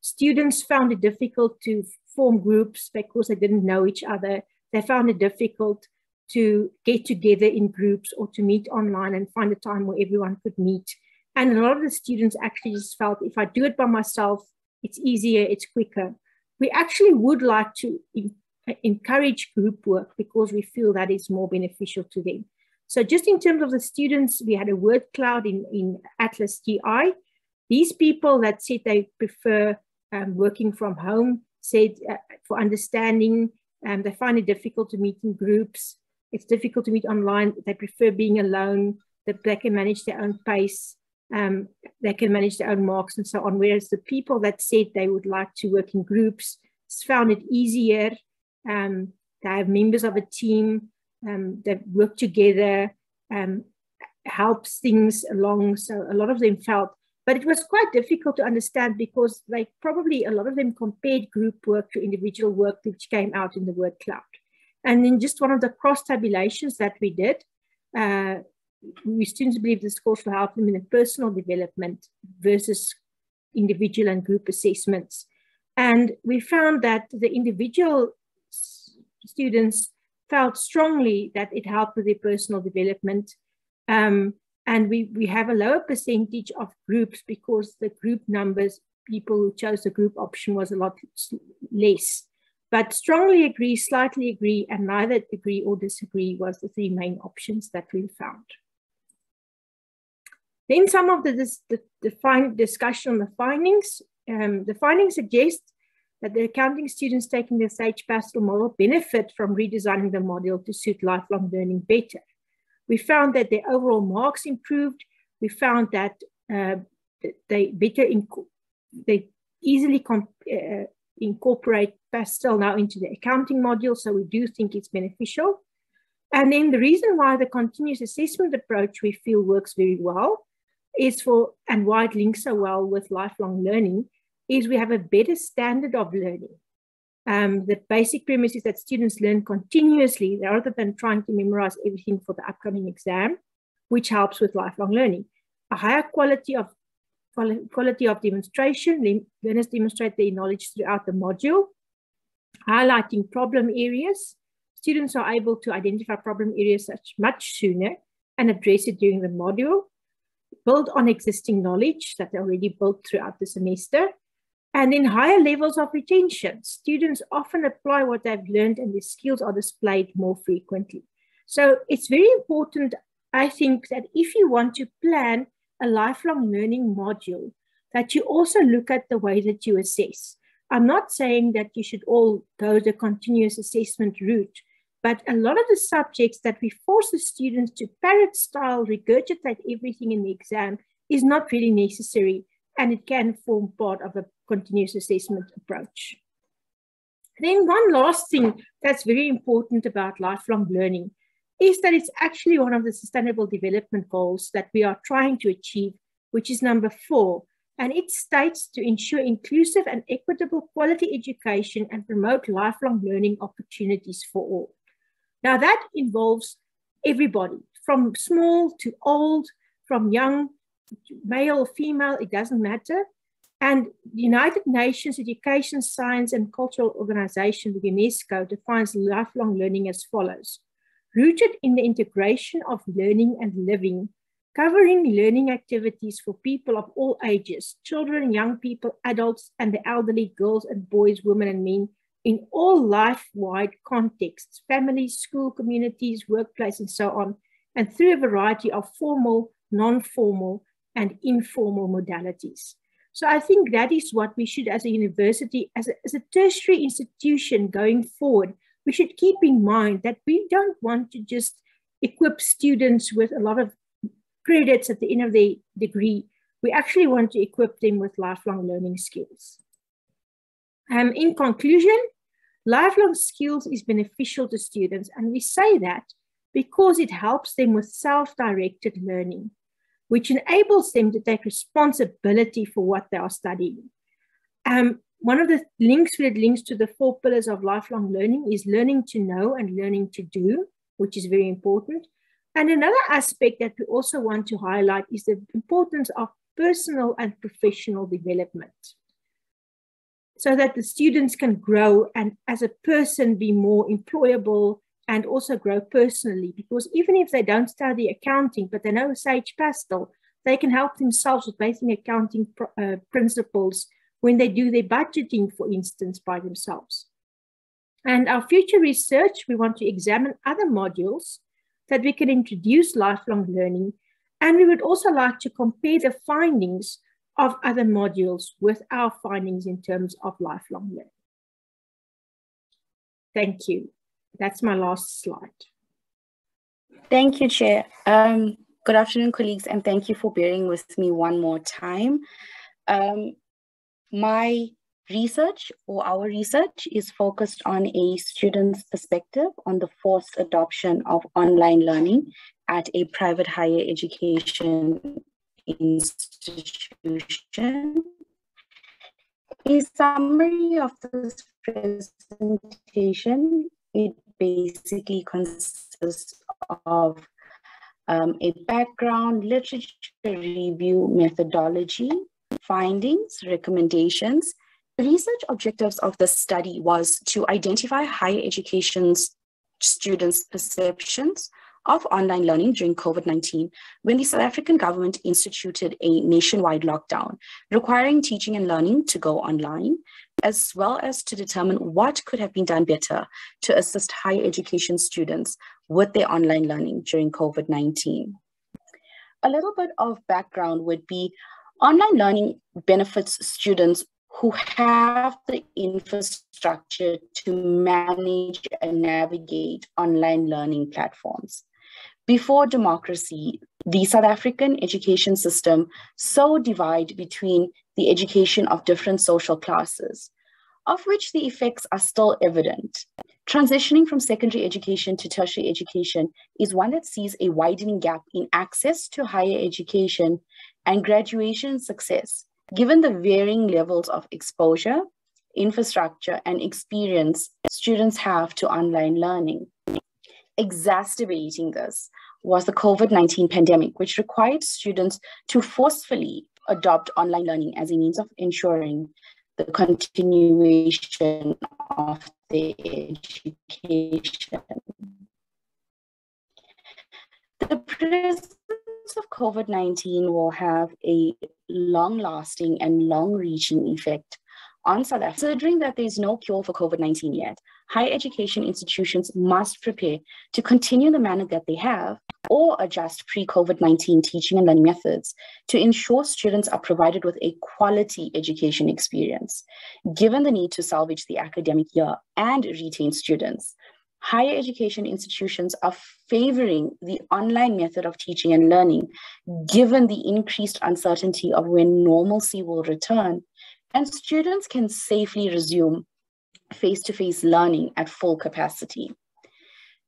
[SPEAKER 5] Students found it difficult to form groups because they didn't know each other. They found it difficult to get together in groups or to meet online and find a time where everyone could meet. And a lot of the students actually just felt if I do it by myself, it's easier, it's quicker. We actually would like to encourage group work because we feel that is more beneficial to them. So just in terms of the students, we had a word cloud in, in Atlas.ti. These people that said they prefer um, working from home said uh, for understanding, um, they find it difficult to meet in groups. It's difficult to meet online. They prefer being alone, that they can manage their own pace um, they can manage their own marks and so on. Whereas the people that said they would like to work in groups found it easier. Um, they have members of a team um, that work together, um, helps things along. So a lot of them felt, but it was quite difficult to understand because they probably, a lot of them compared group work to individual work, which came out in the word cloud. And then just one of the cross tabulations that we did, uh, we students believe this course will help them in their personal development versus individual and group assessments. And we found that the individual students felt strongly that it helped with their personal development. Um, and we, we have a lower percentage of groups because the group numbers, people who chose the group option was a lot less. But strongly agree, slightly agree, and neither agree or disagree was the three main options that we found. Then some of the, this, the, discussion on the findings. Um, the findings suggest that the accounting students taking the Sage Pastel model benefit from redesigning the module to suit lifelong learning better. We found that their overall marks improved. We found that uh, they better they easily uh, incorporate Pastel now into the accounting module, so we do think it's beneficial. And then the reason why the continuous assessment approach we feel works very well is for, and why it links so well with lifelong learning, is we have a better standard of learning. Um, the basic premise is that students learn continuously rather than trying to memorize everything for the upcoming exam, which helps with lifelong learning. A higher quality of quality of demonstration, learners demonstrate their knowledge throughout the module. highlighting problem areas. Students are able to identify problem areas such much sooner and address it during the module, build on existing knowledge that they already built throughout the semester, and in higher levels of retention. Students often apply what they've learned and their skills are displayed more frequently. So it's very important, I think, that if you want to plan a lifelong learning module, that you also look at the way that you assess. I'm not saying that you should all go the continuous assessment route, but a lot of the subjects that we force the students to parrot style regurgitate everything in the exam is not really necessary and it can form part of a continuous assessment approach. Then one last thing that's very important about lifelong learning is that it's actually one of the sustainable development goals that we are trying to achieve, which is number four. And it states to ensure inclusive and equitable quality education and promote lifelong learning opportunities for all. Now that involves everybody from small to old, from young, male or female, it doesn't matter. And the United Nations Education, Science and Cultural Organization, UNESCO, defines lifelong learning as follows. Rooted in the integration of learning and living, covering learning activities for people of all ages, children, young people, adults, and the elderly, girls and boys, women and men, in all life-wide contexts, families, school communities, workplace, and so on, and through a variety of formal, non-formal, and informal modalities. So I think that is what we should, as a university, as a, as a tertiary institution going forward, we should keep in mind that we don't want to just equip students with a lot of credits at the end of their degree. We actually want to equip them with lifelong learning skills. Um, in conclusion, lifelong skills is beneficial to students, and we say that because it helps them with self-directed learning which enables them to take responsibility for what they are studying. Um, one of the links that links to the four pillars of lifelong learning is learning to know and learning to do, which is very important. And another aspect that we also want to highlight is the importance of personal and professional development so that the students can grow and as a person be more employable and also grow personally because even if they don't study accounting but they know Sage Pastel, they can help themselves with basic accounting pr uh, principles when they do their budgeting, for instance, by themselves. And our future research, we want to examine other modules that we can introduce lifelong learning. And we would also like to compare the findings of other modules with our findings in terms of lifelong learning. Thank you. That's my last slide.
[SPEAKER 2] Thank you, Chair. Um, good afternoon, colleagues, and thank you for bearing with me one more time. Um, my research or our research is focused on a student's perspective on the forced adoption of online learning at a private higher education institution. A summary of this presentation, it basically consists of um, a background, literature review methodology, findings, recommendations. The research objectives of the study was to identify higher education's students' perceptions of online learning during COVID-19 when the South African government instituted a nationwide lockdown, requiring teaching and learning to go online, as well as to determine what could have been done better to assist higher education students with their online learning during COVID-19. A little bit of background would be online learning benefits students who have the infrastructure to manage and navigate online learning platforms. Before democracy, the South African education system so divided between the education of different social classes, of which the effects are still evident. Transitioning from secondary education to tertiary education is one that sees a widening gap in access to higher education and graduation success, given the varying levels of exposure, infrastructure, and experience students have to online learning. Exacerbating this was the COVID 19 pandemic, which required students to forcefully adopt online learning as a means of ensuring the continuation of their education. The presence of COVID 19 will have a long lasting and long reaching effect on South Africa. Considering that there is no cure for COVID 19 yet, higher education institutions must prepare to continue the manner that they have or adjust pre COVID 19 teaching and learning methods to ensure students are provided with a quality education experience. Given the need to salvage the academic year and retain students, higher education institutions are favoring the online method of teaching and learning, given the increased uncertainty of when normalcy will return, and students can safely resume face to face learning at full capacity.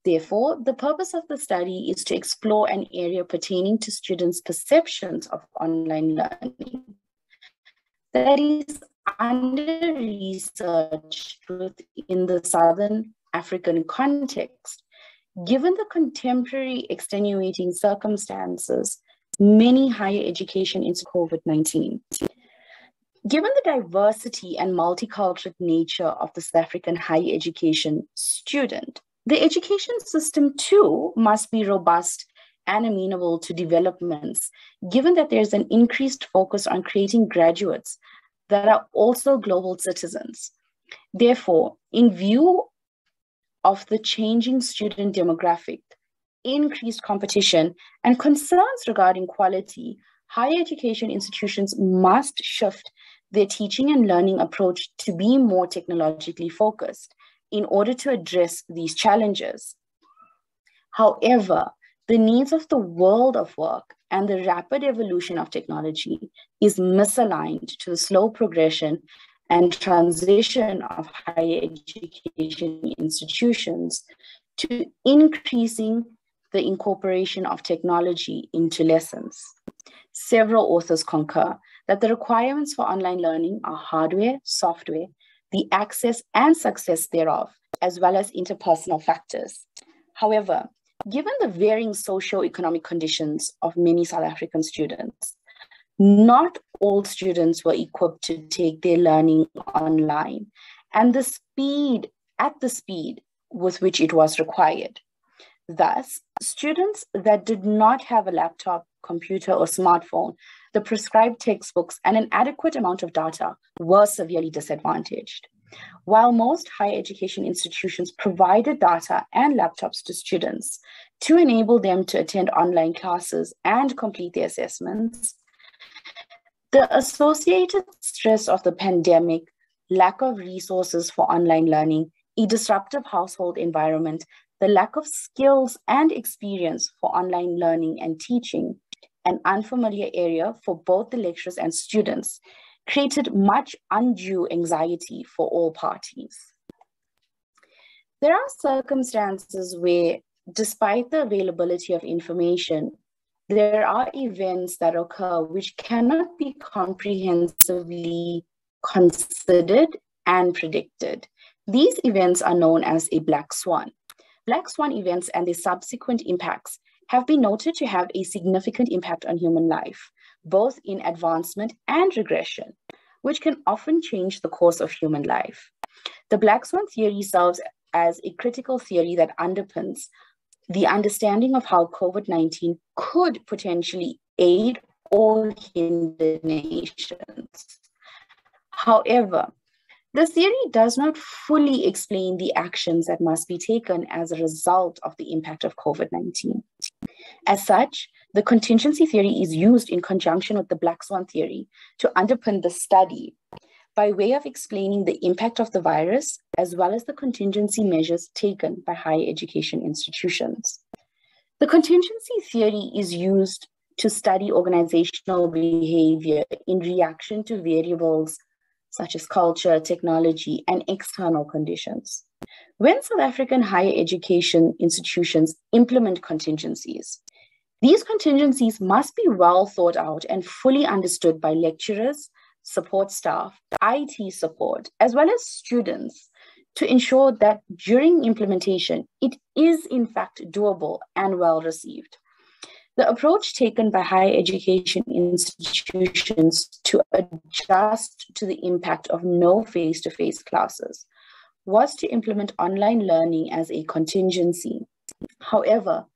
[SPEAKER 2] Therefore, the purpose of the study is to explore an area pertaining to students' perceptions of online learning that is under researched within the Southern African context. Given the contemporary extenuating circumstances, many higher education into COVID 19. Given the diversity and multicultural nature of the South African higher education student, the education system too must be robust and amenable to developments, given that there's an increased focus on creating graduates that are also global citizens. Therefore, in view of the changing student demographic, increased competition, and concerns regarding quality, higher education institutions must shift their teaching and learning approach to be more technologically focused in order to address these challenges. However, the needs of the world of work and the rapid evolution of technology is misaligned to the slow progression and transition of higher education institutions to increasing the incorporation of technology into lessons. Several authors concur that the requirements for online learning are hardware, software, the access and success thereof, as well as interpersonal factors. However, given the varying socio-economic conditions of many South African students, not all students were equipped to take their learning online and the speed at the speed with which it was required. Thus, students that did not have a laptop, computer, or smartphone, the prescribed textbooks, and an adequate amount of data were severely disadvantaged. While most higher education institutions provided data and laptops to students to enable them to attend online classes and complete their assessments, the associated stress of the pandemic, lack of resources for online learning, a disruptive household environment, the lack of skills and experience for online learning and teaching, an unfamiliar area for both the lecturers and students, created much undue anxiety for all parties. There are circumstances where, despite the availability of information, there are events that occur which cannot be comprehensively considered and predicted. These events are known as a black swan. Black swan events and their subsequent impacts have been noted to have a significant impact on human life, both in advancement and regression, which can often change the course of human life. The black swan theory serves as a critical theory that underpins the understanding of how COVID 19 could potentially aid or hinder nations. However, the theory does not fully explain the actions that must be taken as a result of the impact of COVID 19. As such, the contingency theory is used in conjunction with the black swan theory to underpin the study by way of explaining the impact of the virus, as well as the contingency measures taken by higher education institutions. The contingency theory is used to study organizational behavior in reaction to variables such as culture, technology, and external conditions. When South African higher education institutions implement contingencies, these contingencies must be well thought out and fully understood by lecturers, support staff, IT support, as well as students to ensure that during implementation, it is in fact doable and well received. The approach taken by higher education institutions to adjust to the impact of no face to face classes was to implement online learning as a contingency. However,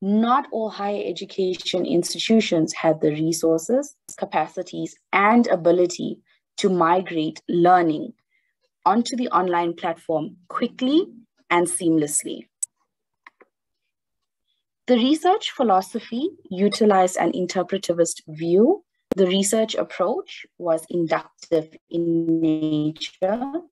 [SPEAKER 2] not all higher education institutions had the resources, capacities, and ability to migrate learning onto the online platform quickly and seamlessly. The research philosophy utilized an interpretivist view. The research approach was inductive in nature.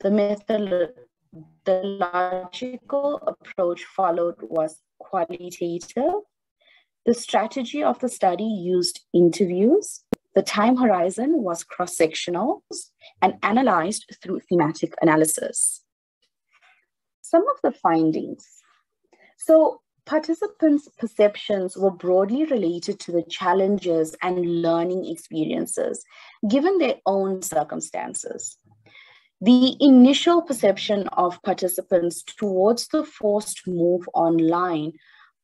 [SPEAKER 2] The methodological approach followed was qualitative. The strategy of the study used interviews. The time horizon was cross-sectional and analyzed through thematic analysis. Some of the findings. So Participants' perceptions were broadly related to the challenges and learning experiences, given their own circumstances. The initial perception of participants towards the forced move online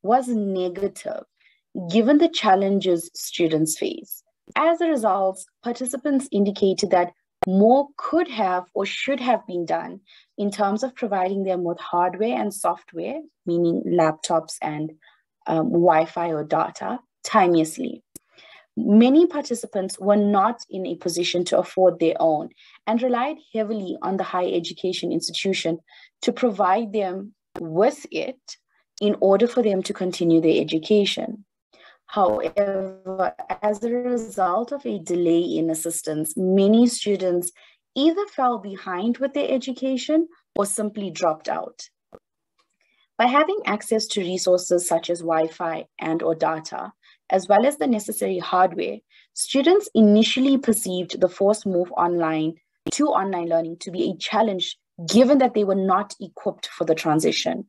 [SPEAKER 2] was negative, given the challenges students face. As a result, participants indicated that more could have or should have been done in terms of providing them with hardware and software, meaning laptops and um, Wi-Fi or data, timeously. Many participants were not in a position to afford their own and relied heavily on the higher education institution to provide them with it in order for them to continue their education. However, as a result of a delay in assistance, many students either fell behind with their education or simply dropped out. By having access to resources such as Wi-Fi and or data, as well as the necessary hardware, students initially perceived the forced move online to online learning to be a challenge given that they were not equipped for the transition.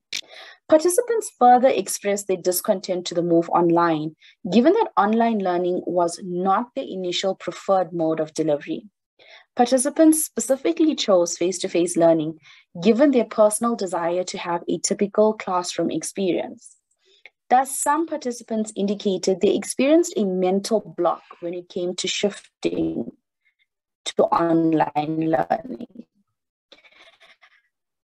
[SPEAKER 2] Participants further expressed their discontent to the move online, given that online learning was not the initial preferred mode of delivery. Participants specifically chose face-to-face learning, given their personal desire to have a typical classroom experience. Thus, some participants indicated they experienced a mental block when it came to shifting to online learning.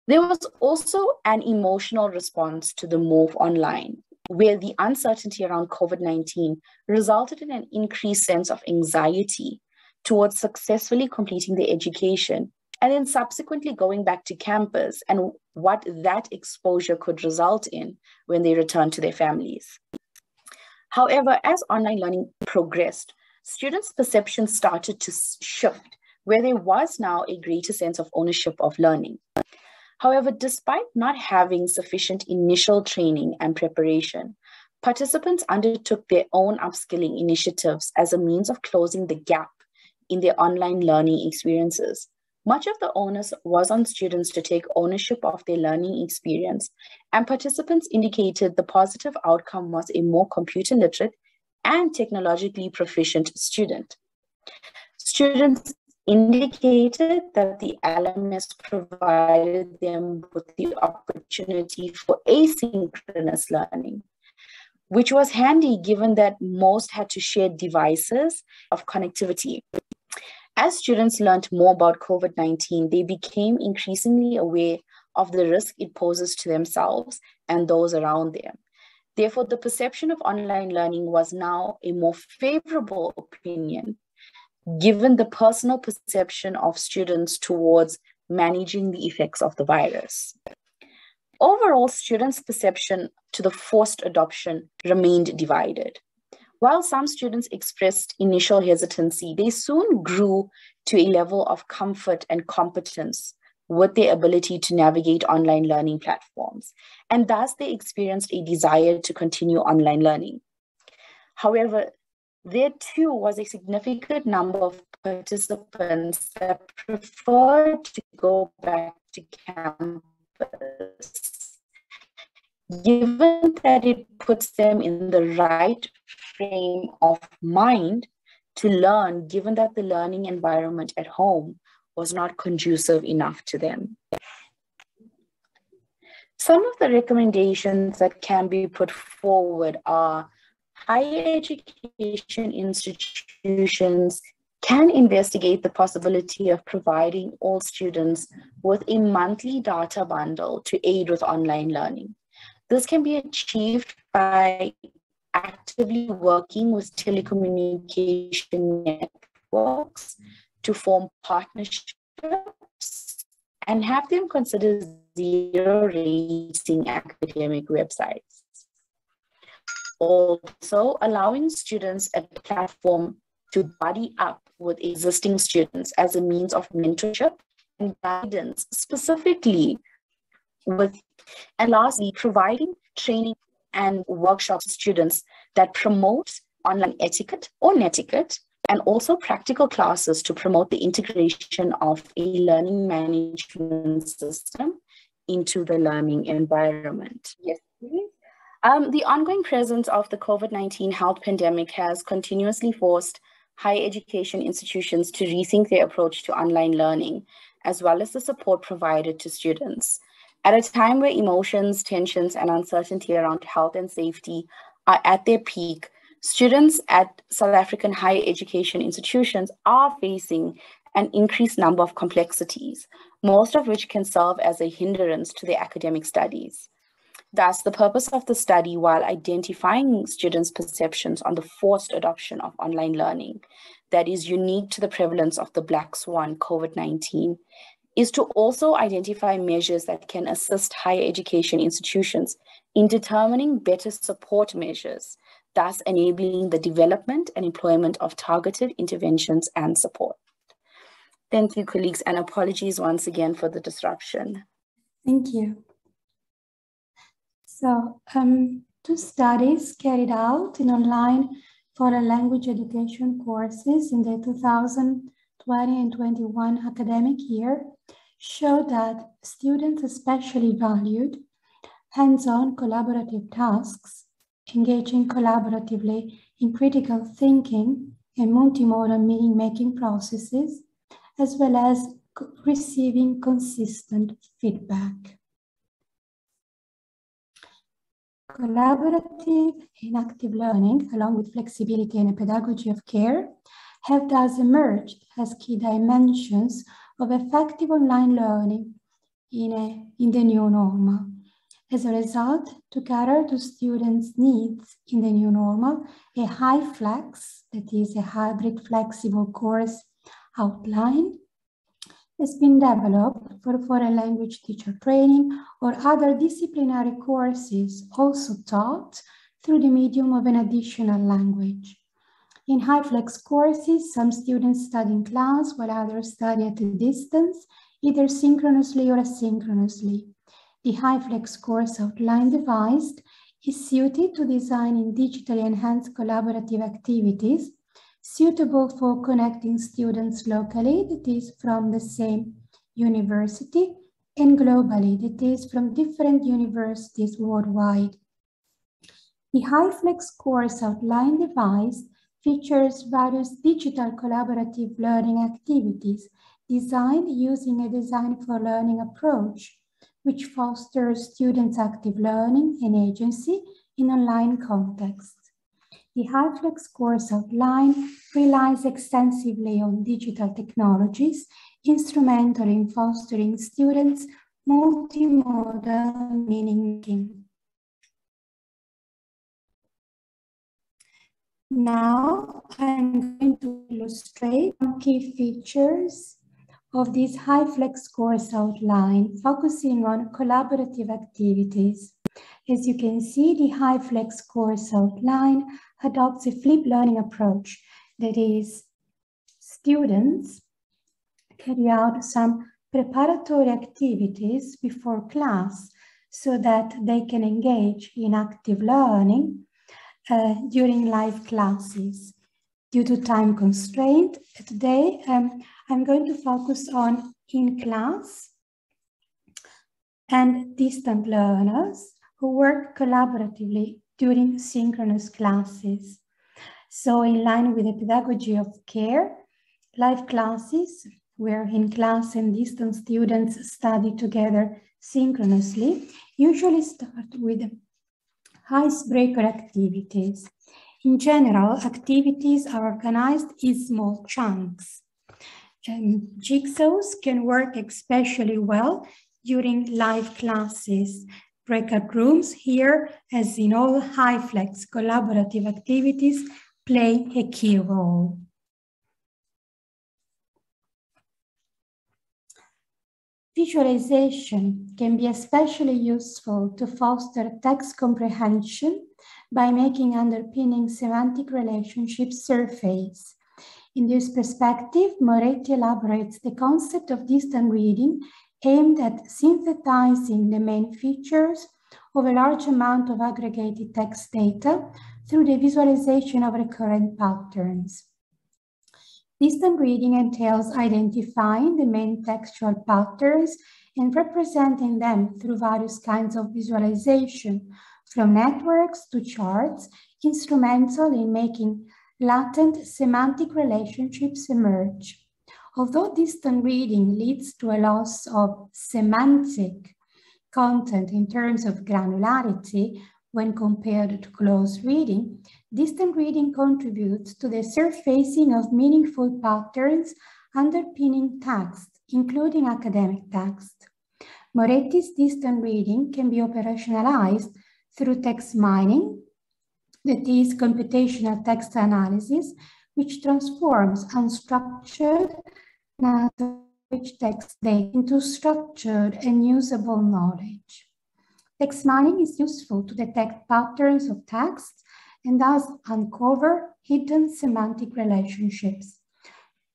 [SPEAKER 2] There was also an emotional response to the move online, where the uncertainty around COVID 19 resulted in an increased sense of anxiety towards successfully completing their education and then subsequently going back to campus and what that exposure could result in when they return to their families. However, as online learning progressed, students' perceptions started to shift, where there was now a greater sense of ownership of learning. However, despite not having sufficient initial training and preparation, participants undertook their own upskilling initiatives as a means of closing the gap in their online learning experiences. Much of the onus was on students to take ownership of their learning experience, and participants indicated the positive outcome was a more computer literate and technologically proficient student. Students indicated that the LMS provided them with the opportunity for asynchronous learning, which was handy given that most had to share devices of connectivity. As students learned more about COVID 19, they became increasingly aware of the risk it poses to themselves and those around them. Therefore, the perception of online learning was now a more favorable opinion given the personal perception of students towards managing the effects of the virus. Overall, students' perception to the forced adoption remained divided. While some students expressed initial hesitancy, they soon grew to a level of comfort and competence with their ability to navigate online learning platforms, and thus they experienced a desire to continue online learning. However, there too was a significant number of participants that preferred to go back to campus, given that it puts them in the right frame of mind to learn, given that the learning environment at home was not conducive enough to them. Some of the recommendations that can be put forward are higher education institutions can investigate the possibility of providing all students with a monthly data bundle to aid with online learning. This can be achieved by actively working with telecommunication networks to form partnerships and have them consider zero rating academic websites. Also, allowing students a platform to buddy up with existing students as a means of mentorship and guidance, specifically with, and lastly, providing training and workshops students that promote online etiquette or netiquette and also practical classes to promote the integration of a learning management system into the learning environment. Yes, please. Um, the ongoing presence of the COVID-19 health pandemic has continuously forced higher education institutions to rethink their approach to online learning, as well as the support provided to students. At a time where emotions, tensions, and uncertainty around health and safety are at their peak, students at South African higher education institutions are facing an increased number of complexities, most of which can serve as a hindrance to their academic studies. Thus, the purpose of the study, while identifying students' perceptions on the forced adoption of online learning that is unique to the prevalence of the Black Swan COVID 19, is to also identify measures that can assist higher education institutions in determining better support measures, thus enabling the development and employment of targeted interventions and support. Thank you, colleagues, and apologies once again for the disruption.
[SPEAKER 6] Thank you. So, um, two studies carried out in online foreign language education courses in the 2020 and 21 academic year show that students especially valued hands-on collaborative tasks, engaging collaboratively in critical thinking and multimodal meaning-making processes, as well as receiving consistent feedback. Collaborative and active learning, along with flexibility and a pedagogy of care, have thus emerged as key dimensions of effective online learning in, a, in the new normal. As a result, to cater to students' needs in the new normal, a HyFlex, that is a hybrid flexible course outline, has been developed for foreign language teacher training or other disciplinary courses also taught through the medium of an additional language. In HyFlex courses, some students study in class while others study at a distance, either synchronously or asynchronously. The HyFlex course outline devised is suited to designing digitally enhanced collaborative activities suitable for connecting students locally, that is from the same university, and globally, that is from different universities worldwide. The HyFlex course outline device features various digital collaborative learning activities designed using a design for learning approach, which fosters students' active learning and agency in online context. The HyFlex course outline relies extensively on digital technologies, instrumental in fostering students' multimodal meaning making. Now I'm going to illustrate some key features of this HyFlex course outline, focusing on collaborative activities. As you can see, the HyFlex course outline adopts a flipped learning approach. That is, students carry out some preparatory activities before class so that they can engage in active learning uh, during live classes. Due to time constraint, today um, I'm going to focus on in-class and distant learners who work collaboratively during synchronous classes. So in line with the pedagogy of care, live classes where in class and distance students study together synchronously usually start with icebreaker activities In general, activities are organized in small chunks. And jigsaws can work especially well during live classes. Breakout rooms here, as in all HyFlex collaborative activities, play a key role. Visualization can be especially useful to foster text comprehension by making underpinning semantic relationships surface. In this perspective, Moretti elaborates the concept of distant reading aimed at synthesizing the main features of a large amount of aggregated text data through the visualization of recurrent patterns. Distant reading entails identifying the main textual patterns and representing them through various kinds of visualization, from networks to charts, instrumental in making latent semantic relationships emerge. Although distant reading leads to a loss of semantic content in terms of granularity, when compared to close reading, distant reading contributes to the surfacing of meaningful patterns underpinning text, including academic text. Moretti's distant reading can be operationalized through text mining, that is computational text analysis, which transforms unstructured rich text data into structured and usable knowledge. Text mining is useful to detect patterns of text and thus uncover hidden semantic relationships.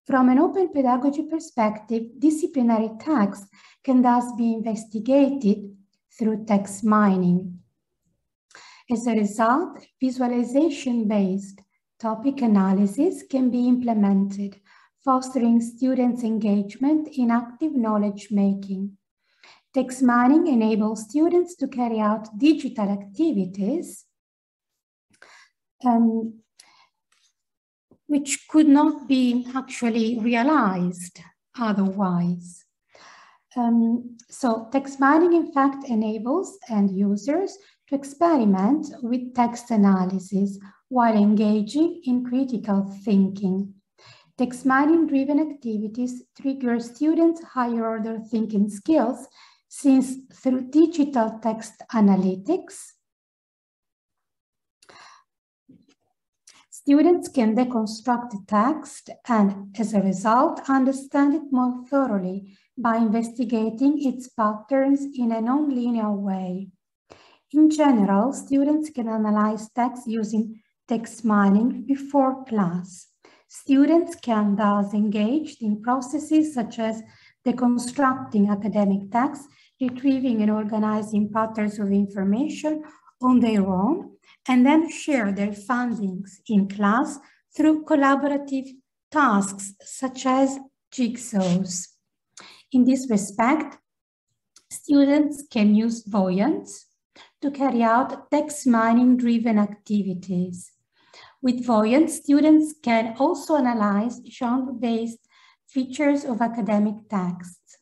[SPEAKER 6] From an open pedagogy perspective, disciplinary text can thus be investigated through text mining. As a result, visualization-based topic analysis can be implemented, fostering students' engagement in active knowledge making. Text mining enables students to carry out digital activities um, which could not be actually realized otherwise. Um, so text mining, in fact, enables end users to experiment with text analysis while engaging in critical thinking. Text mining driven activities trigger students' higher order thinking skills since through digital text analytics, students can deconstruct the text and, as a result, understand it more thoroughly by investigating its patterns in a non-linear way. In general, students can analyze text using text mining before class. Students can thus engage in processes such as deconstructing academic text retrieving and organizing patterns of information on their own, and then share their findings in class through collaborative tasks such as jigsaws. In this respect, students can use Voyant to carry out text mining driven activities. With Voyant, students can also analyze genre-based features of academic texts.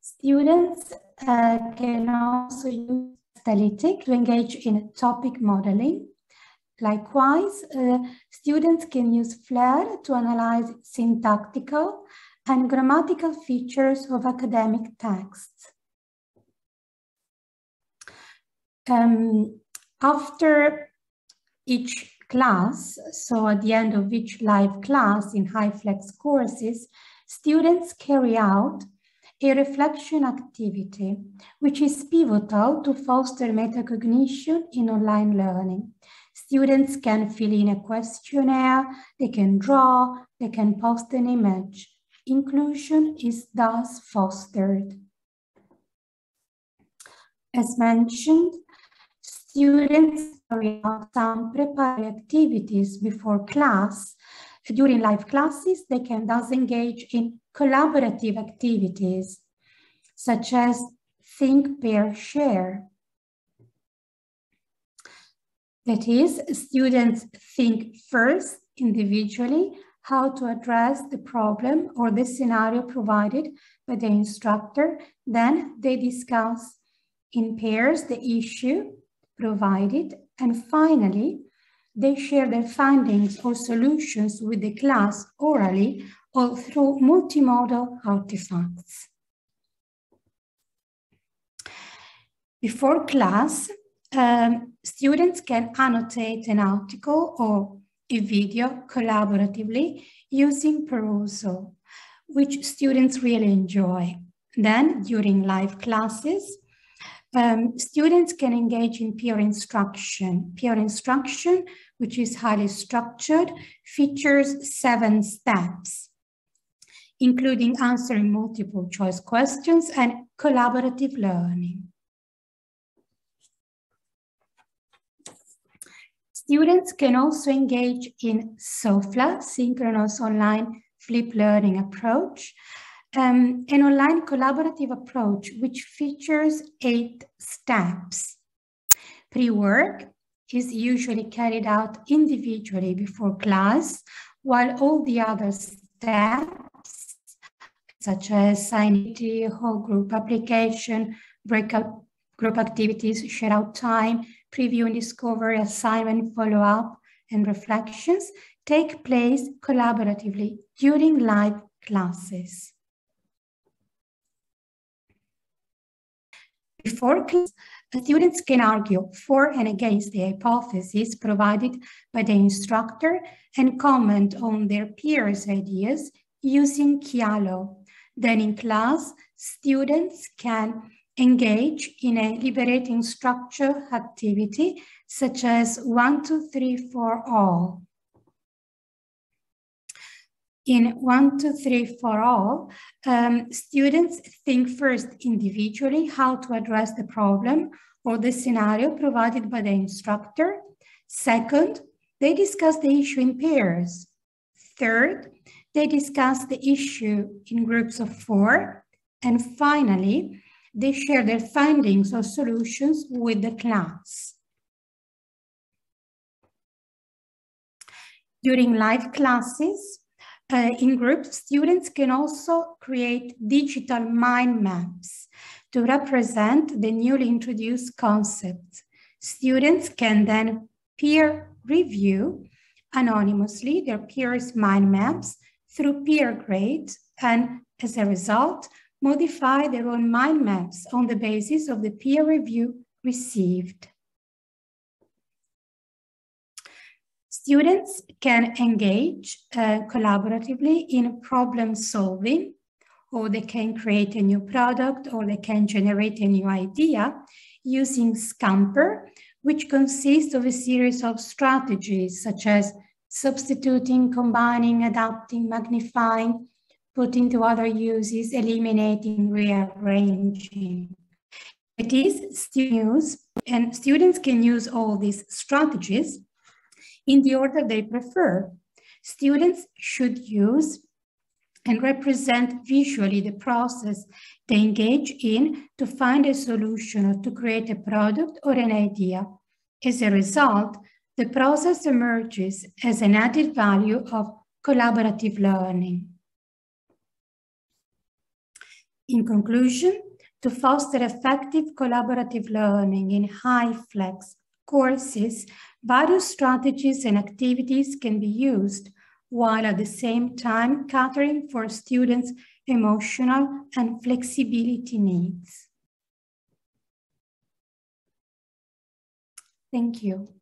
[SPEAKER 6] Students uh, can also use To engage in topic modeling. Likewise, uh, students can use FLAIR to analyze syntactical and grammatical features of academic texts. Um, after each class, so at the end of each live class in HyFlex courses, students carry out a reflection activity, which is pivotal to foster metacognition in online learning. Students can fill in a questionnaire, they can draw, they can post an image. Inclusion is thus fostered. As mentioned, students carry out some preparatory activities before class. During live classes, they can thus engage in collaborative activities such as think, pair, share. That is, students think first individually how to address the problem or the scenario provided by the instructor. Then they discuss in pairs the issue provided. And finally, they share their findings or solutions with the class orally or through multimodal artifacts. Before class, um, students can annotate an article or a video collaboratively using Perusall, which students really enjoy. Then during live classes, um, students can engage in peer instruction. Peer instruction, which is highly structured, features seven steps, including answering multiple choice questions and collaborative learning. Students can also engage in SOFLA, Synchronous Online Flip Learning Approach, um, an online collaborative approach which features eight steps. Pre-work is usually carried out individually before class, while all the other steps, such as signity, whole group application, breakout group activities, share out time, preview and discovery, assignment, follow-up, and reflections take place collaboratively during live classes. Before class, students can argue for and against the hypothesis provided by the instructor and comment on their peers' ideas using Kialo. Then in class, students can engage in a liberating structure activity such as one, two, three, four, all. In one, two, three for all, um, students think first individually how to address the problem or the scenario provided by the instructor. Second, they discuss the issue in pairs. Third, they discuss the issue in groups of four. And finally, they share their findings or solutions with the class. During live classes, uh, in groups, students can also create digital mind maps to represent the newly introduced concepts. Students can then peer review anonymously their peers' mind maps through peer grades and as a result, modify their own mind maps on the basis of the peer review received. Students can engage uh, collaboratively in problem solving, or they can create a new product, or they can generate a new idea using Scamper, which consists of a series of strategies such as substituting, combining, adapting, magnifying, putting to other uses, eliminating, rearranging. It is students, and students can use all these strategies in the order they prefer. Students should use and represent visually the process they engage in to find a solution or to create a product or an idea. As a result, the process emerges as an added value of collaborative learning. In conclusion, to foster effective collaborative learning in HyFlex courses, various strategies and activities can be used while at the same time catering for students' emotional and flexibility needs. Thank you.